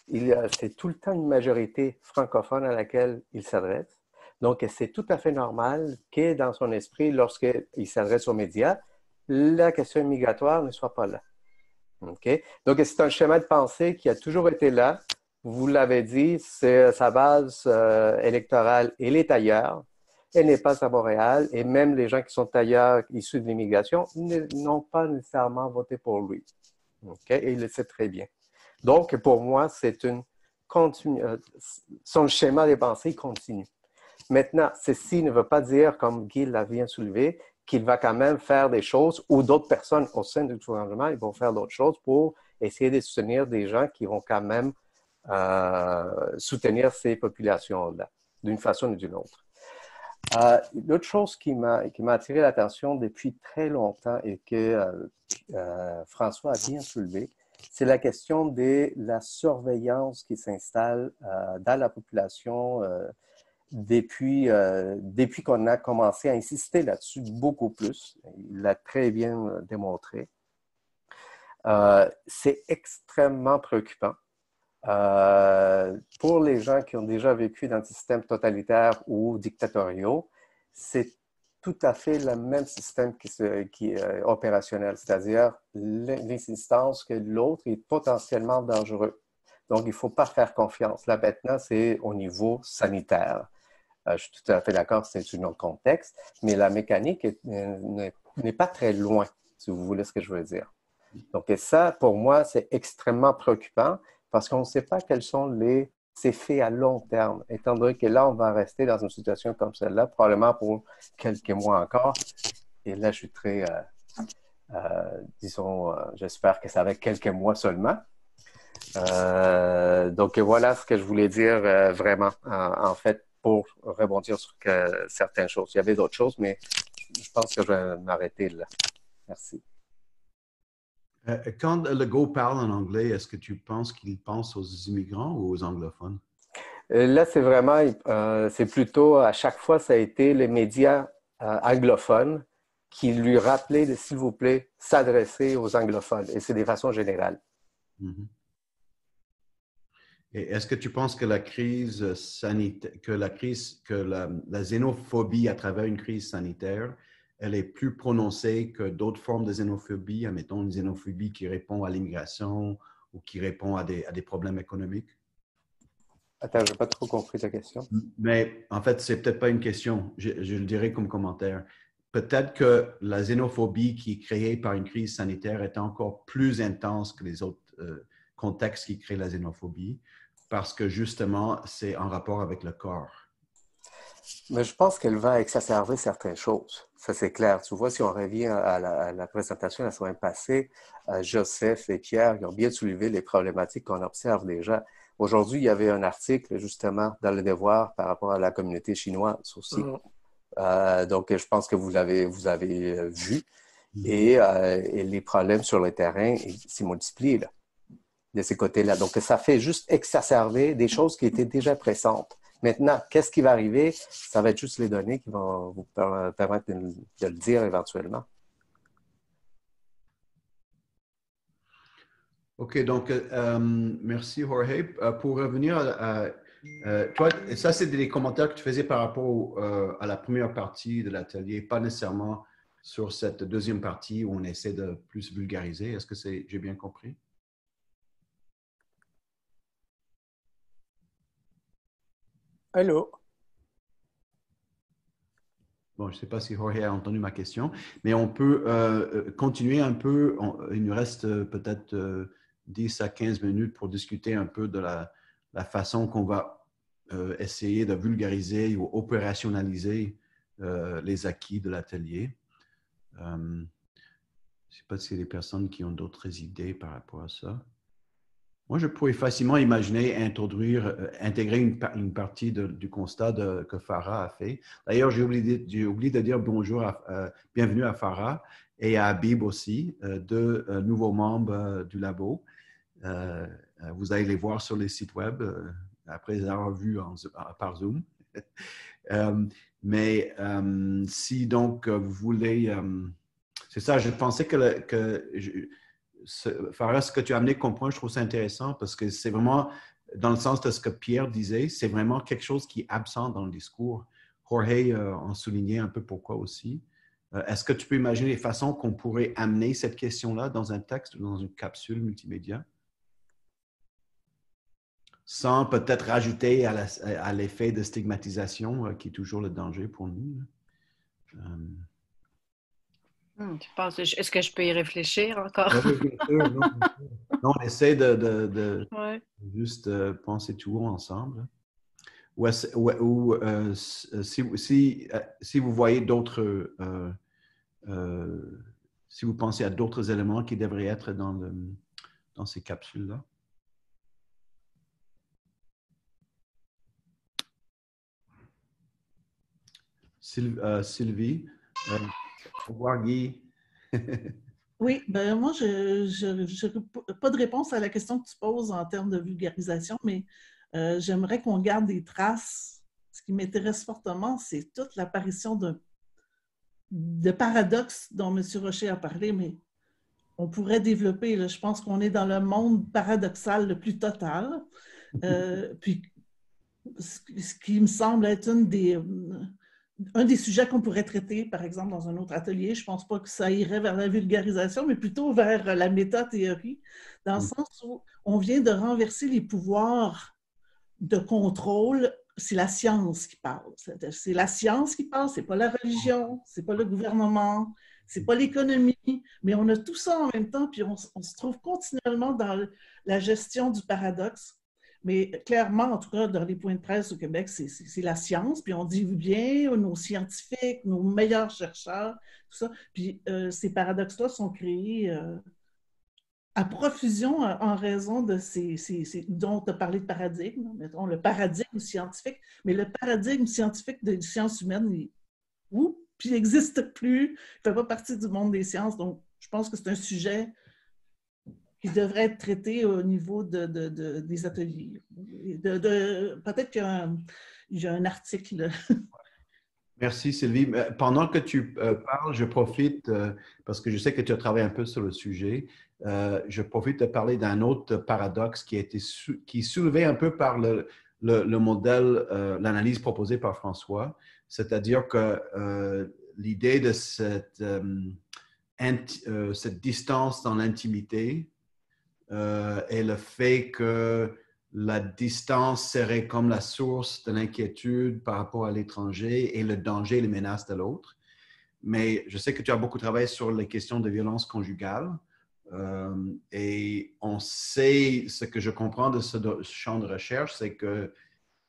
c'est tout le temps une majorité francophone à laquelle il s'adresse. Donc, c'est tout à fait normal que dans son esprit, lorsqu'il s'adresse aux médias, la question migratoire ne soit pas là. Donc, c'est un schéma de pensée qui a toujours été là. Vous l'avez dit, sa base euh, électorale, elle est ailleurs. Elle n'est pas à Montréal. Et même les gens qui sont ailleurs, issus de l'immigration, n'ont pas nécessairement voté pour lui. Et il le sait très bien. Donc, pour moi, c'est une. Euh, son schéma de pensée continue. Maintenant, ceci ne veut pas dire, comme Guy l'a bien soulevé, qu'il va quand même faire des choses, ou d'autres personnes au sein du gouvernement, ils vont faire d'autres choses pour essayer de soutenir des gens qui vont quand même euh, soutenir ces populations-là, d'une façon ou d'une autre. Euh, l'autre chose qui m'a attiré l'attention depuis très longtemps et que euh, François a bien soulevé, c'est la question de la surveillance qui s'installe dans la population depuis, depuis qu'on a commencé à insister là-dessus beaucoup plus. Il l'a très bien démontré. c'est extrêmement préoccupant. Euh, pour les gens qui ont déjà vécu dans des systèmes totalitaires ou dictatoriaux, c'est tout à fait le même système qui, est euh, opérationnel, c'est-à-dire l'insistance que l'autre est potentiellement dangereux. Donc, il ne faut pas faire confiance. Là, maintenant, c'est au niveau sanitaire. Euh, je suis tout à fait d'accord, c'est un autre contexte, mais la mécanique n'est pas très loin, si vous voulez ce que je veux dire. Donc, ça, pour moi, c'est extrêmement préoccupant parce qu'on ne sait pas quels sont les effets à long terme, étant donné que là, on va rester dans une situation comme celle-là, probablement pour quelques mois encore. Et là, je suis très, euh, euh, disons, euh, j'espère que ça va être quelques mois seulement. donc voilà ce que je voulais dire vraiment, en, fait, pour rebondir sur certaines choses. Il y avait d'autres choses, mais je pense que je vais m'arrêter là. Merci. Euh, quand Legault parle en anglais, est-ce que tu penses qu'il pense aux immigrants ou aux anglophones? Euh, là, c'est vraiment, euh, c'est plutôt, à chaque fois, ça a été les médias anglophones qui lui rappelaient de, s'il vous plaît, s'adresser aux anglophones. Et c'est de façon générale. Mm-hmm. Et est-ce que tu penses que la crise sanitaire, que la crise, que la, la xénophobie à travers une crise sanitaire elle est plus prononcée que d'autres formes de xénophobie, admettons une xénophobie qui répond à l'immigration ou qui répond à des, problèmes économiques? Attends, je n'ai pas trop compris ta question. Mais en fait, c'est peut-être pas une question, je, le dirais comme commentaire. Peut-être que la xénophobie qui est créée par une crise sanitaire est encore plus intense que les autres euh, contextes qui créent la xénophobie, parce que justement, c'est en rapport avec le corps. Mais je pense qu'elle va exacerber certaines choses. Ça, c'est clair. Tu vois, si on revient à la, présentation la semaine passée, euh, Joseph et Pierre ont bien soulevé les problématiques qu'on observe déjà. Aujourd'hui, il y avait un article justement dans le Devoir par rapport à la communauté chinoise aussi. Mm. Euh, donc, je pense que vous l'avez vous avez euh, vu. Mm. Et, les problèmes sur le terrain s'y multiplient là, de ces côtés-là. Donc, ça fait juste exacerber des choses qui étaient déjà pressantes. Maintenant, qu'est-ce qui va arriver? Ça va être juste les données qui vont vous permettre de, le dire éventuellement. OK, donc euh, merci Jorge. Euh, pour revenir à, euh, toi, ça c'est des commentaires que tu faisais par rapport à la première partie de l'atelier, pas nécessairement sur cette deuxième partie où on essaie de plus vulgariser. Est-ce que c'est, j'ai bien compris? Allô? Bon, je ne sais pas si Jorge a entendu ma question, mais on peut euh, euh, continuer un peu. il nous reste euh, peut-être 10 à 15 minutes pour discuter un peu de la, façon qu'on va essayer de vulgariser ou opérationnaliser les acquis de l'atelier. je ne sais pas a des personnes qui ont d'autres idées par rapport à ça. Moi, je pourrais facilement imaginer introduire, euh, intégrer une, partie du constat que Farah a fait. D'ailleurs, j'ai oublié, oublié, de dire bonjour, euh, bienvenue à Farah et à Habib aussi, euh, deux nouveaux membres du labo. vous allez les voir sur les sites web après les avoir vus par Zoom. *laughs* mais si donc vous voulez, c'est ça, je pensais que Farah, ce que tu as amené comme point, je trouve ça intéressant parce que c'est vraiment, dans le sens de ce que Pierre disait, c'est vraiment quelque chose qui est absent dans le discours. Jorge euh, en soulignait un peu pourquoi aussi. Euh, est-ce que tu peux imaginer les façons qu'on pourrait amener cette question-là dans un texte ou dans une capsule multimédia? Sans peut-être rajouter à l'effet de stigmatisation euh, qui est toujours le danger pour nous. Hmm, est-ce que je peux y réfléchir encore? non, on essaie de, *laughs* juste euh, penser tout ensemble. Ou, euh, si, si, euh, si, vous voyez d'autres si vous pensez à d'autres éléments qui devraient être dans, le, dans ces capsules-là. Sylvie, au revoir Guy. *laughs* Oui, ben moi, je n'ai pas de réponse à la question que tu poses en termes de vulgarisation, mais euh, j'aimerais qu'on garde des traces. Ce qui m'intéresse fortement, c'est toute l'apparition de, de paradoxes dont M. Rocher a parlé, mais on pourrait développer. je pense qu'on est dans le monde paradoxal le plus total. Euh, *laughs* puis, ce qui me semble être une des un des sujets qu'on pourrait traiter, par exemple, dans un autre atelier, je ne pense pas que ça irait vers la vulgarisation, mais plutôt vers la métathéorie, dans le sens où on vient de renverser les pouvoirs de contrôle. C'est la science qui parle. C'est la science qui parle, c'est pas la religion, c'est pas le gouvernement, c'est pas l'économie, mais on a tout ça en même temps, puis on se trouve continuellement dans la gestion du paradoxe. Mais clairement, en tout cas, dans les points de presse au Québec, c'est la science. Puis on dit bien nos scientifiques, nos meilleurs chercheurs, tout ça. Puis euh, ces paradoxes-là sont créés euh, à profusion euh, en raison de ces, dont tu as parlé de paradigme, mettons le paradigme scientifique. Mais le paradigme scientifique des sciences humaines? Puis il n'existe plus. Il ne fait pas partie du monde des sciences. Donc, je pense que c'est un sujet qui devrait être traité au niveau de, des ateliers. Peut-être qu'il y, a un article. *laughs* Merci Sylvie. Pendant que tu euh, parles, je profite, euh, parce que je sais que tu as travaillé un peu sur le sujet, euh, je profite de parler d'un autre paradoxe qui a été qui est soulevé un peu par le, le, modèle, l'analyse proposée par François, c'est-à-dire que l'idée de cette, cette distance dans l'intimité euh, et le fait que la distance serait comme la source de l'inquiétude par rapport à l'étranger et le danger et les menaces de l'autre. Mais je sais que tu as beaucoup travaillé sur les questions de violence conjugale. Euh, et on sait, ce que je comprends de ce, champ de recherche, c'est que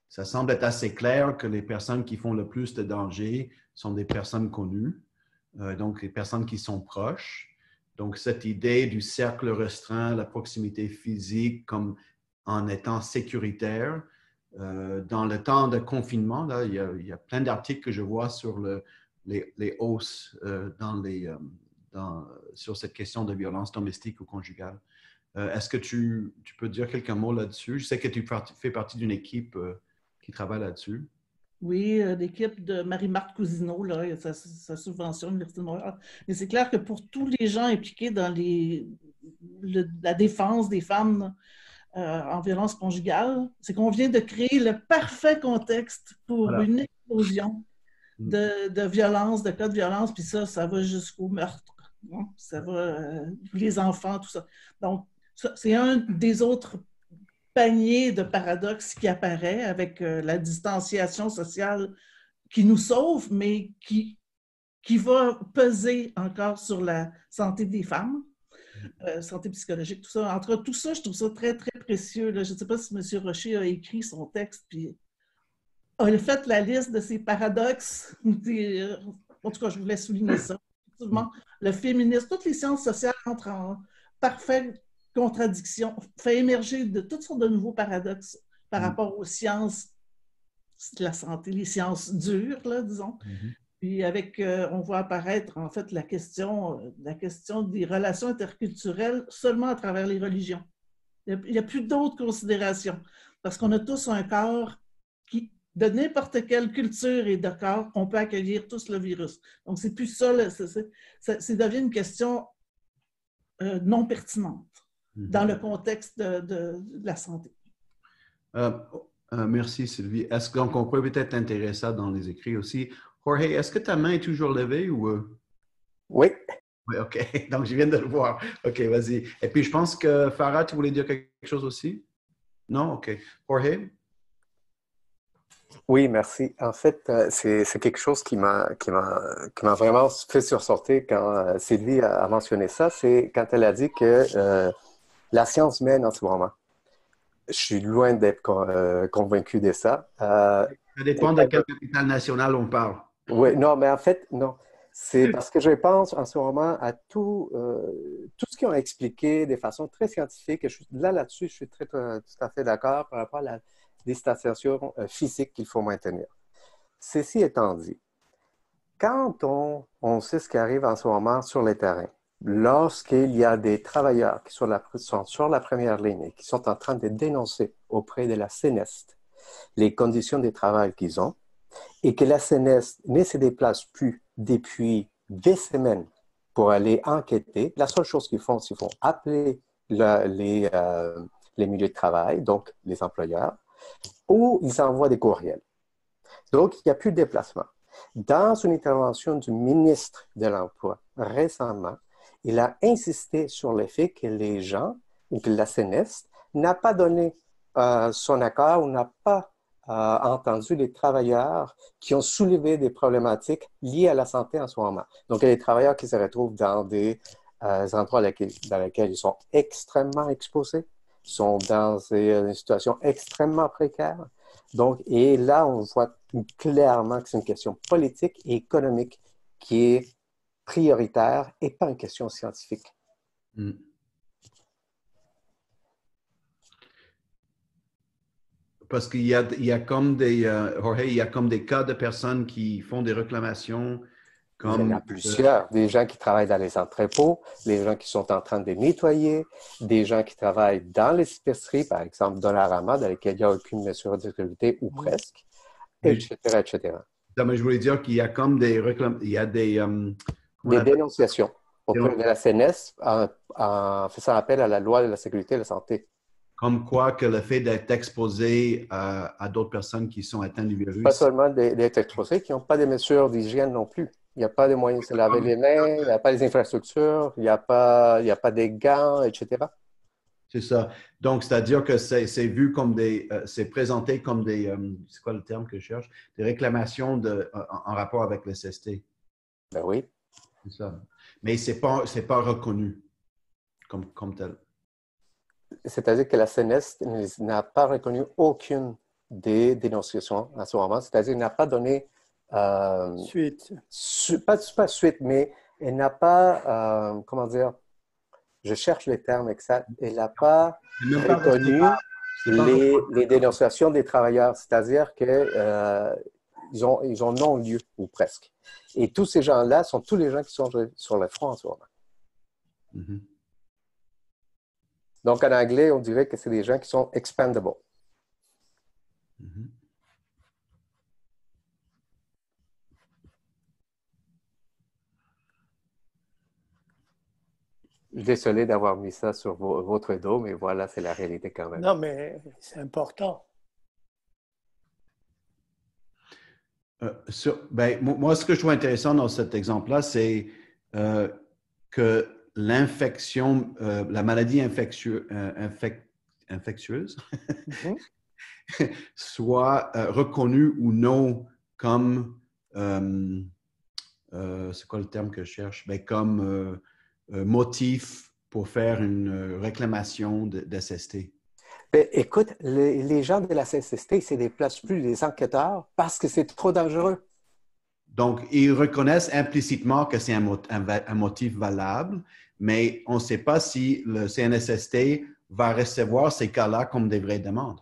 ça semble être assez clair que les personnes qui font le plus de danger sont des personnes connues, euh, donc les personnes qui sont proches. Donc, cette idée du cercle restreint, la proximité physique comme en étant sécuritaire. Euh, dans le temps de confinement, là, il, y a, plein d'articles que je vois sur le, les, hausses euh, euh, sur cette question de violence domestique ou conjugale. Est-ce que tu, peux dire quelques mots là-dessus? Je sais que tu fais partie d'une équipe qui travaille là-dessus. Oui, euh, l'équipe de Marie-Marthe Cousineau, là, sa, sa subvention l'Université de Montréal. Mais c'est clair que pour tous les gens impliqués dans les, la défense des femmes euh, en violence conjugale, c'est qu'on vient de créer le parfait contexte pour une explosion mm. de, de, violence, de cas de violence, puis ça, ça va jusqu'au meurtre. Hein. Ça va, euh, les enfants, tout ça. Donc, c'est un des autres panier de paradoxes qui apparaît avec euh, la distanciation sociale qui nous sauve, mais qui, qui va peser encore sur la santé des femmes, euh, santé psychologique, tout ça. Entre tout ça, je trouve ça très, très précieux. Je ne sais pas si M. Rocher a écrit son texte, puis a fait la liste de ces paradoxes. *laughs* En tout cas, je voulais souligner ça. le féminisme, toutes les sciences sociales entrent en parfait contradiction, fait émerger de toutes sortes de nouveaux paradoxes par mm. rapport aux sciences de la santé, les sciences dures, là, disons. Mm-hmm. Puis avec, euh, on voit apparaître en fait la question, la question des relations interculturelles seulement à travers les religions. Il n'y a, plus d'autres considérations parce qu'on a tous un corps qui, de n'importe quelle culture et de corps, on peut accueillir tous le virus. Donc, c'est plus ça, ça, devient une question euh, non pertinente dans le contexte de, la santé. Euh, euh, merci Sylvie. Est-ce qu'on peut peut-être t'intéresser dans les écrits aussi? Jorge, est-ce que ta main est toujours levée ou... Euh? Oui. Oui, OK. *laughs* Donc, je viens de le voir. OK, vas-y. Et puis, je pense que Farah, tu voulais dire quelque chose aussi? Non? OK. Jorge? Oui, merci. En fait, c'est quelque chose qui m'a vraiment fait sursortir quand Sylvie a mentionné ça. C'est quand elle a dit que la science mène en ce moment. Je suis loin d'être euh, convaincu de ça. Euh, ça dépend de quelle capitale nationale on parle. Oui, non, mais en fait, non. C'est parce que je pense en ce moment à tout, euh, tout ce qu'ils ont expliqué de façon très scientifique. Et je suis, là, là-dessus, je suis très, tout à fait d'accord par rapport à la distanciation euh, physique qu'il faut maintenir. Ceci étant dit, quand on, on, sait ce qui arrive en ce moment sur les terrains, lorsqu'il y a des travailleurs qui sont, sur la première ligne et qui sont en train de dénoncer auprès de la CNEST les conditions de travail qu'ils ont, et que la CNEST ne se déplace plus depuis des semaines pour aller enquêter, la seule chose qu'ils font, c'est qu'ils font appeler les, euh, les milieux de travail, donc les employeurs, ou ils envoient des courriels. Donc, il n'y a plus de déplacement. Dans une intervention du ministre de l'Emploi récemment, il a insisté sur le fait que les gens, ou que la CNEST, n'a pas donné euh, son accord ou n'a pas a entendu les travailleurs qui ont soulevé des problématiques liées à la santé en ce moment. Donc, il y a des travailleurs qui se retrouvent dans des euh, endroits dans lesquels ils sont extrêmement exposés, sont dans des, euh, situations extrêmement précaires. Donc, et là, on voit clairement que c'est une question politique et économique qui est prioritaire et pas une question scientifique. Mm. Parce qu'il y a, il y a comme des, euh, Jorge, il y a comme des cas de personnes qui font des réclamations. Comme, il y en a plusieurs. Des gens qui travaillent dans les entrepôts, des gens qui sont en train de nettoyer, des gens qui travaillent dans les épiceries, par exemple dans la rama, dans lesquelles il n'y a aucune mesure de sécurité ou presque, etc., etc. Non, mais je voulais dire qu'il y a comme des réclamations, il y a des... Euh, des dénonciations auprès de la CNS en, en faisant appel à la loi de la sécurité et de la santé. Comme quoi que le fait d'être exposé à, d'autres personnes qui sont atteintes du virus. Pas seulement d'être exposé, qui n'ont pas de mesures d'hygiène non plus. Il n'y a pas de moyens de se laver les mains, il n'y a pas des infrastructures, il n'y a pas, il a pas des gants, etc. C'est ça. Donc, c'est-à-dire que c'est vu comme des, euh, c'est présenté comme des, euh, c'est quoi le terme que je cherche, des réclamations de, en, rapport avec le CST. Ben oui. C'est ça. Mais c'est pas, c'est pas reconnu comme, comme tel. C'est-à-dire que la CNES n'a pas reconnu aucune des dénonciations à ce moment. C'est-à-dire n'a pas donné... Euh, suite. pas, pas, suite, mais elle n'a pas, euh, comment dire, je cherche les termes exacts, elle n'a pas reconnu les, les, dénonciations des travailleurs. C'est-à-dire qu'ils euh, ont, ils ont non-lieu, ou presque. Et tous ces gens-là sont tous les gens qui sont sur le front en ce moment. Mm-hmm. Donc, en anglais, on dirait que c'est des gens qui sont expandable. Je suis désolé d'avoir mis ça sur votre dos, mais voilà, c'est la réalité quand même. Non, mais c'est important. Euh, ben, moi, ce que je trouve intéressant dans cet exemple-là, c'est euh, que l'infection, euh, la maladie infectieuse mhm. *laughs* soit reconnue ou non comme, c'est quoi le terme que je cherche, ben, comme motif pour faire une réclamation d'SST. Ben, écoute, les, gens de la CSST ne se déplacent plus, les enquêteurs, parce que c'est trop dangereux. Donc, ils reconnaissent implicitement que c'est un, motif valable, mais on ne sait pas si le CNSST va recevoir ces cas-là comme des vraies demandes.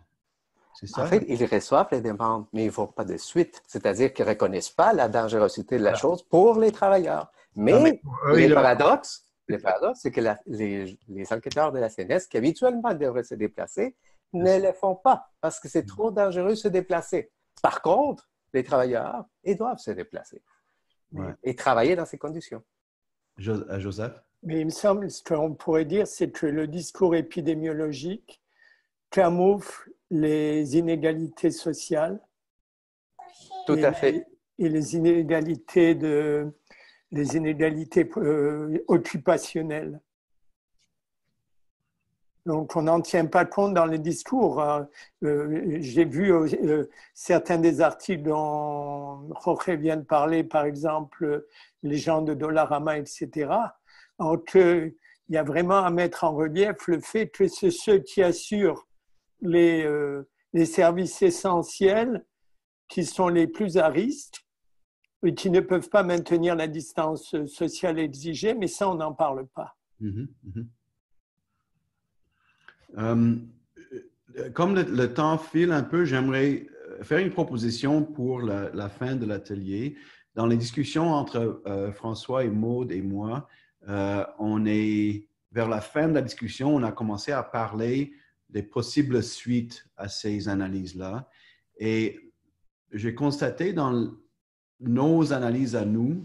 Ça? En fait, ils reçoivent les demandes, mais ils ne font pas de suite. C'est-à-dire qu'ils ne reconnaissent pas la dangerosité de la chose pour les travailleurs. Mais, le, paradoxe, le paradoxe, c'est que les, enquêteurs de la CNS, qui habituellement devraient se déplacer, ne le font pas parce que c'est trop dangereux de se déplacer. Par contre, les travailleurs, ils doivent se déplacer et travailler dans ces conditions. Euh, Joseph? Mais il me semble ce qu'on pourrait dire, c'est que le discours épidémiologique camoufle les inégalités sociales. Tout à fait. Et les inégalités, de, les inégalités euh, occupationnelles. Donc, on n'en tient pas compte dans les discours. Hein. Euh, j'ai vu euh, certains des articles dont Jorge vient de parler, par exemple, les gens de Dollarama, etc. Donc, il y a vraiment à mettre en relief le fait que c'est ceux qui assurent les, les services essentiels qui sont les plus à risque qui ne peuvent pas maintenir la distance sociale exigée, mais ça, on n'en parle pas. Mhm, mhm. Euh, comme le, temps file un peu, j'aimerais faire une proposition pour la, fin de l'atelier. Dans les discussions entre euh, François et Maude et moi, euh, on est vers la fin de la discussion, on a commencé à parler des possibles suites à ces analyses-là. Et j'ai constaté dans nos analyses à nous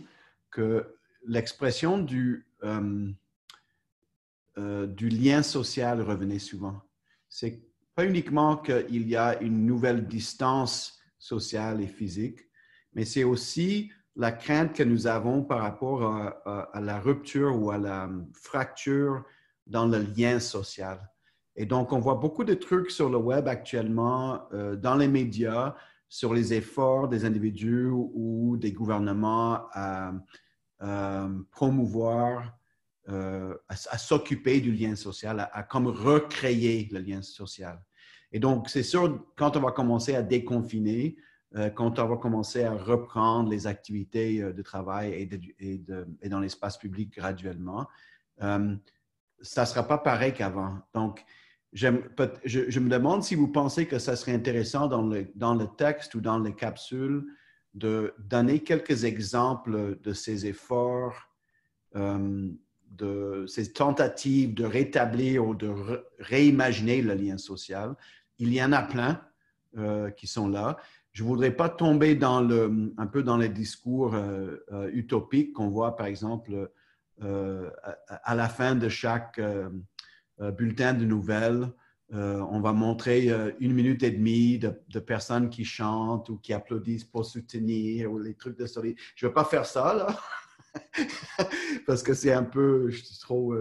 que l'expression du, euh, euh, du lien social revenait souvent. C'est pas uniquement qu'il y a une nouvelle distance sociale et physique, mais c'est aussi la crainte que nous avons par rapport à, la rupture ou à la fracture dans le lien social. Et donc, on voit beaucoup de trucs sur le web actuellement, euh, dans les médias, sur les efforts des individus ou des gouvernements à, promouvoir, euh, à, s'occuper du lien social, à, comme recréer le lien social. Et donc, c'est sûr, quand on va commencer à déconfiner, euh, quand on va commencer à reprendre les activités euh, de travail et, et, dans l'espace public graduellement, ça ne sera pas pareil qu'avant. Donc, je, me demande si vous pensez que ça serait intéressant dans le, dans le texte ou dans les capsules de donner quelques exemples de ces efforts, euh, de ces tentatives de rétablir ou de réimaginer le lien social. Il y en a plein euh, qui sont là. Je ne voudrais pas tomber dans le, un peu dans les discours euh, utopiques qu'on voit, par exemple, à, la fin de chaque bulletin de nouvelles. Euh, on va montrer euh, une minute et demie de, personnes qui chantent ou qui applaudissent pour soutenir ou les trucs de solidarité. Je ne vais pas faire ça, là, *laughs* parce que c'est un peu trop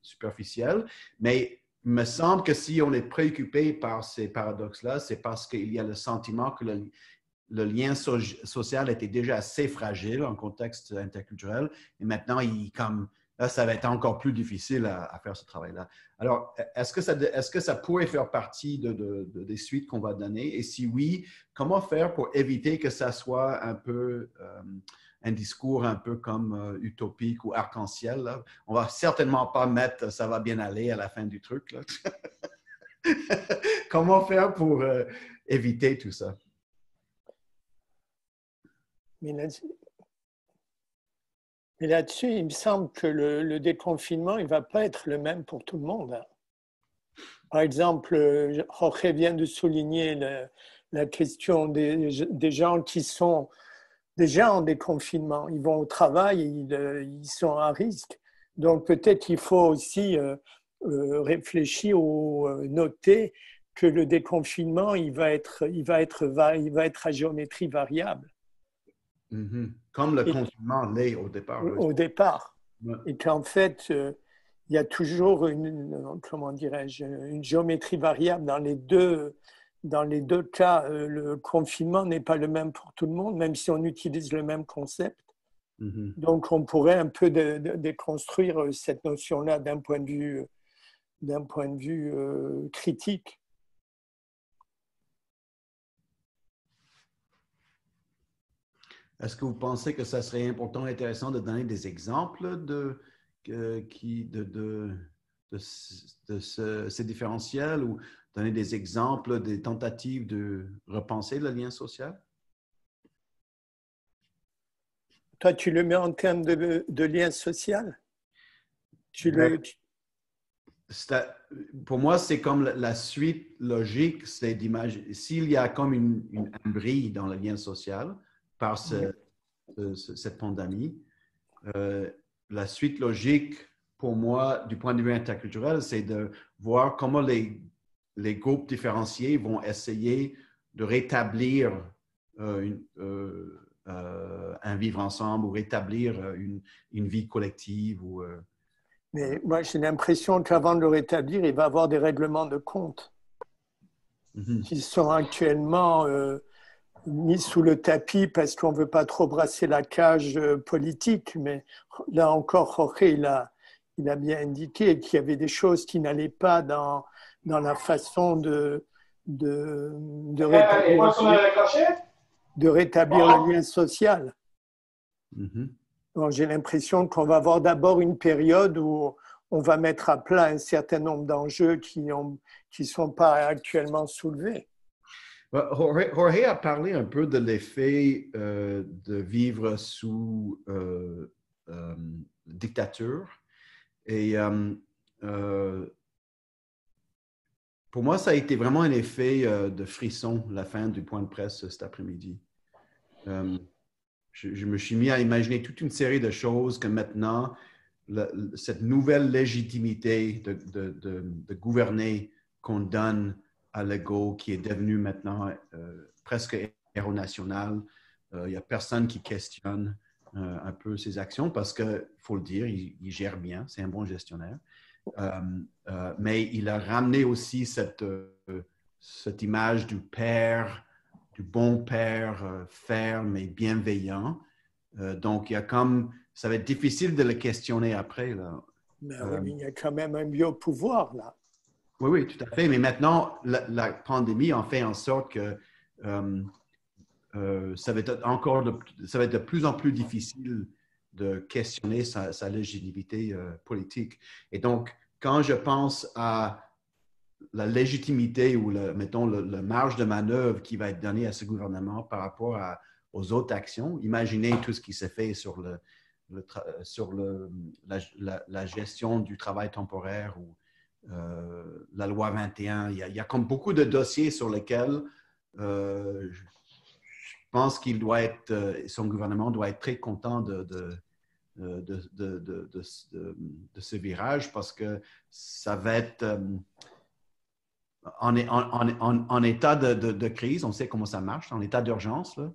superficiel. Mais il me semble que si on est préoccupé par ces paradoxes-là, c'est parce qu'il y a le sentiment que le, le lien social était déjà assez fragile en contexte interculturel et maintenant il comme là, ça va être encore plus difficile à, faire ce travail-là. Alors, est-ce que, ça, pourrait faire partie de, des suites qu'on va donner? Et si oui, comment faire pour éviter que ça soit un peu euh, un discours un peu comme euh, utopique ou arc-en-ciel? On va certainement pas mettre ça va bien aller à la fin du truc. *laughs* comment faire pour euh, éviter tout ça? Mais là-dessus, il me semble que le, déconfinement, il ne va pas être le même pour tout le monde. Hein. Par exemple, Jorge vient de souligner la, question des, gens qui sont déjà en déconfinement. Ils vont au travail, ils, ils sont à risque. Donc peut-être qu'il faut aussi euh, euh, réfléchir ou euh, noter que le déconfinement, il va être, il va être, il va être à géométrie variable. Mm-hmm. Comme le confinement l'est au départ. Au départ. Et qu'en fait, euh, il y a toujours une, comment dirais-je, une géométrie variable dans les deux, dans les deux cas. Euh, le confinement n'est pas le même pour tout le monde, même si on utilise le même concept. Mm-hmm. Donc, on pourrait un peu déconstruire euh, cette notion-là d'un point de vue, d'un point de vue critique. Est-ce que vous pensez que ça serait important, intéressant de donner des exemples de, qui, de, de, de, ces différentiels ou donner des exemples des tentatives de repenser le lien social? Toi, tu le mets en termes de, de lien social? Tu le, ben, pour moi, c'est comme la, suite logique, c'est d'imaginer, s'il y a comme une, une, un bris dans le lien social, par cette pandémie. Euh, la suite logique pour moi, du point de vue interculturel, c'est de voir comment les, les, groupes différenciés vont essayer de rétablir euh, euh, un vivre ensemble ou rétablir une, une vie collective. Ou, Mais moi, j'ai l'impression qu'avant de le rétablir, il va y avoir des règlements de compte mm-hmm. qui sont actuellement mis sous le tapis parce qu'on ne veut pas trop brasser la cage euh, politique. Mais là encore, Jorge, il a, il a bien indiqué qu'il y avait des choses qui n'allaient pas dans, dans la façon de, de, de de rétablir le lien social. Bon, J'ai l'impression qu'on va avoir d'abord une période où on va mettre à plat un certain nombre d'enjeux qui ne qui sont pas actuellement soulevés. Jorge, a parlé un peu de l'effet euh, de vivre sous euh, euh, dictature. Et pour moi, ça a été vraiment un effet de frisson, la fin du point de presse cet après-midi. Je, me suis mis à imaginer toute une série de choses que maintenant, cette nouvelle légitimité de gouverner qu'on donne à l'ego, qui est devenu maintenant euh, presque héros national, euh, il n'y a personne qui questionne euh, un peu ses actions parce qu'il faut le dire, il, il gère bien, c'est un bon gestionnaire. Euh, euh, mais il a ramené aussi cette, euh, cette image du père, du bon père, euh, ferme et bienveillant. Euh, donc, il y a comme, ça va être difficile de le questionner après. Là. Mais Euh, il y a quand même un biopouvoir là. Oui, oui, tout à fait. Mais maintenant, la, pandémie en fait en sorte que euh, euh, ça, va être encore de, ça va être de plus en plus difficile de questionner sa, légitimité euh, politique. Et donc, quand je pense à la légitimité ou, mettons, le, marge de manœuvre qui va être donné à ce gouvernement par rapport aux autres actions, imaginez tout ce qui s'est fait sur, le, sur la- la gestion du travail temporaire ou euh, la loi 21. Il y, a, il y a comme beaucoup de dossiers sur lesquels euh, je, je pense qu'il doit être, euh, son gouvernement doit être très content de, de, de, de, de, de- de- de ce virage parce que ça va être euh, en, en, en, en état de, de- de crise, on sait comment ça marche, en état d'urgence, là,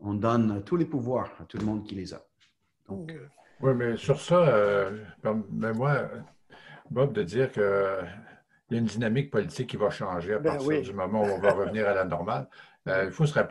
on donne tous les pouvoirs à tout le monde qui les a. Donc, euh, Oui, mais sur ça, euh, permets-moi, Bob, de dire qu'il y a une dynamique politique qui va changer à Ben partir oui. du moment où on va revenir à la normale. Euh, il faut se rappeler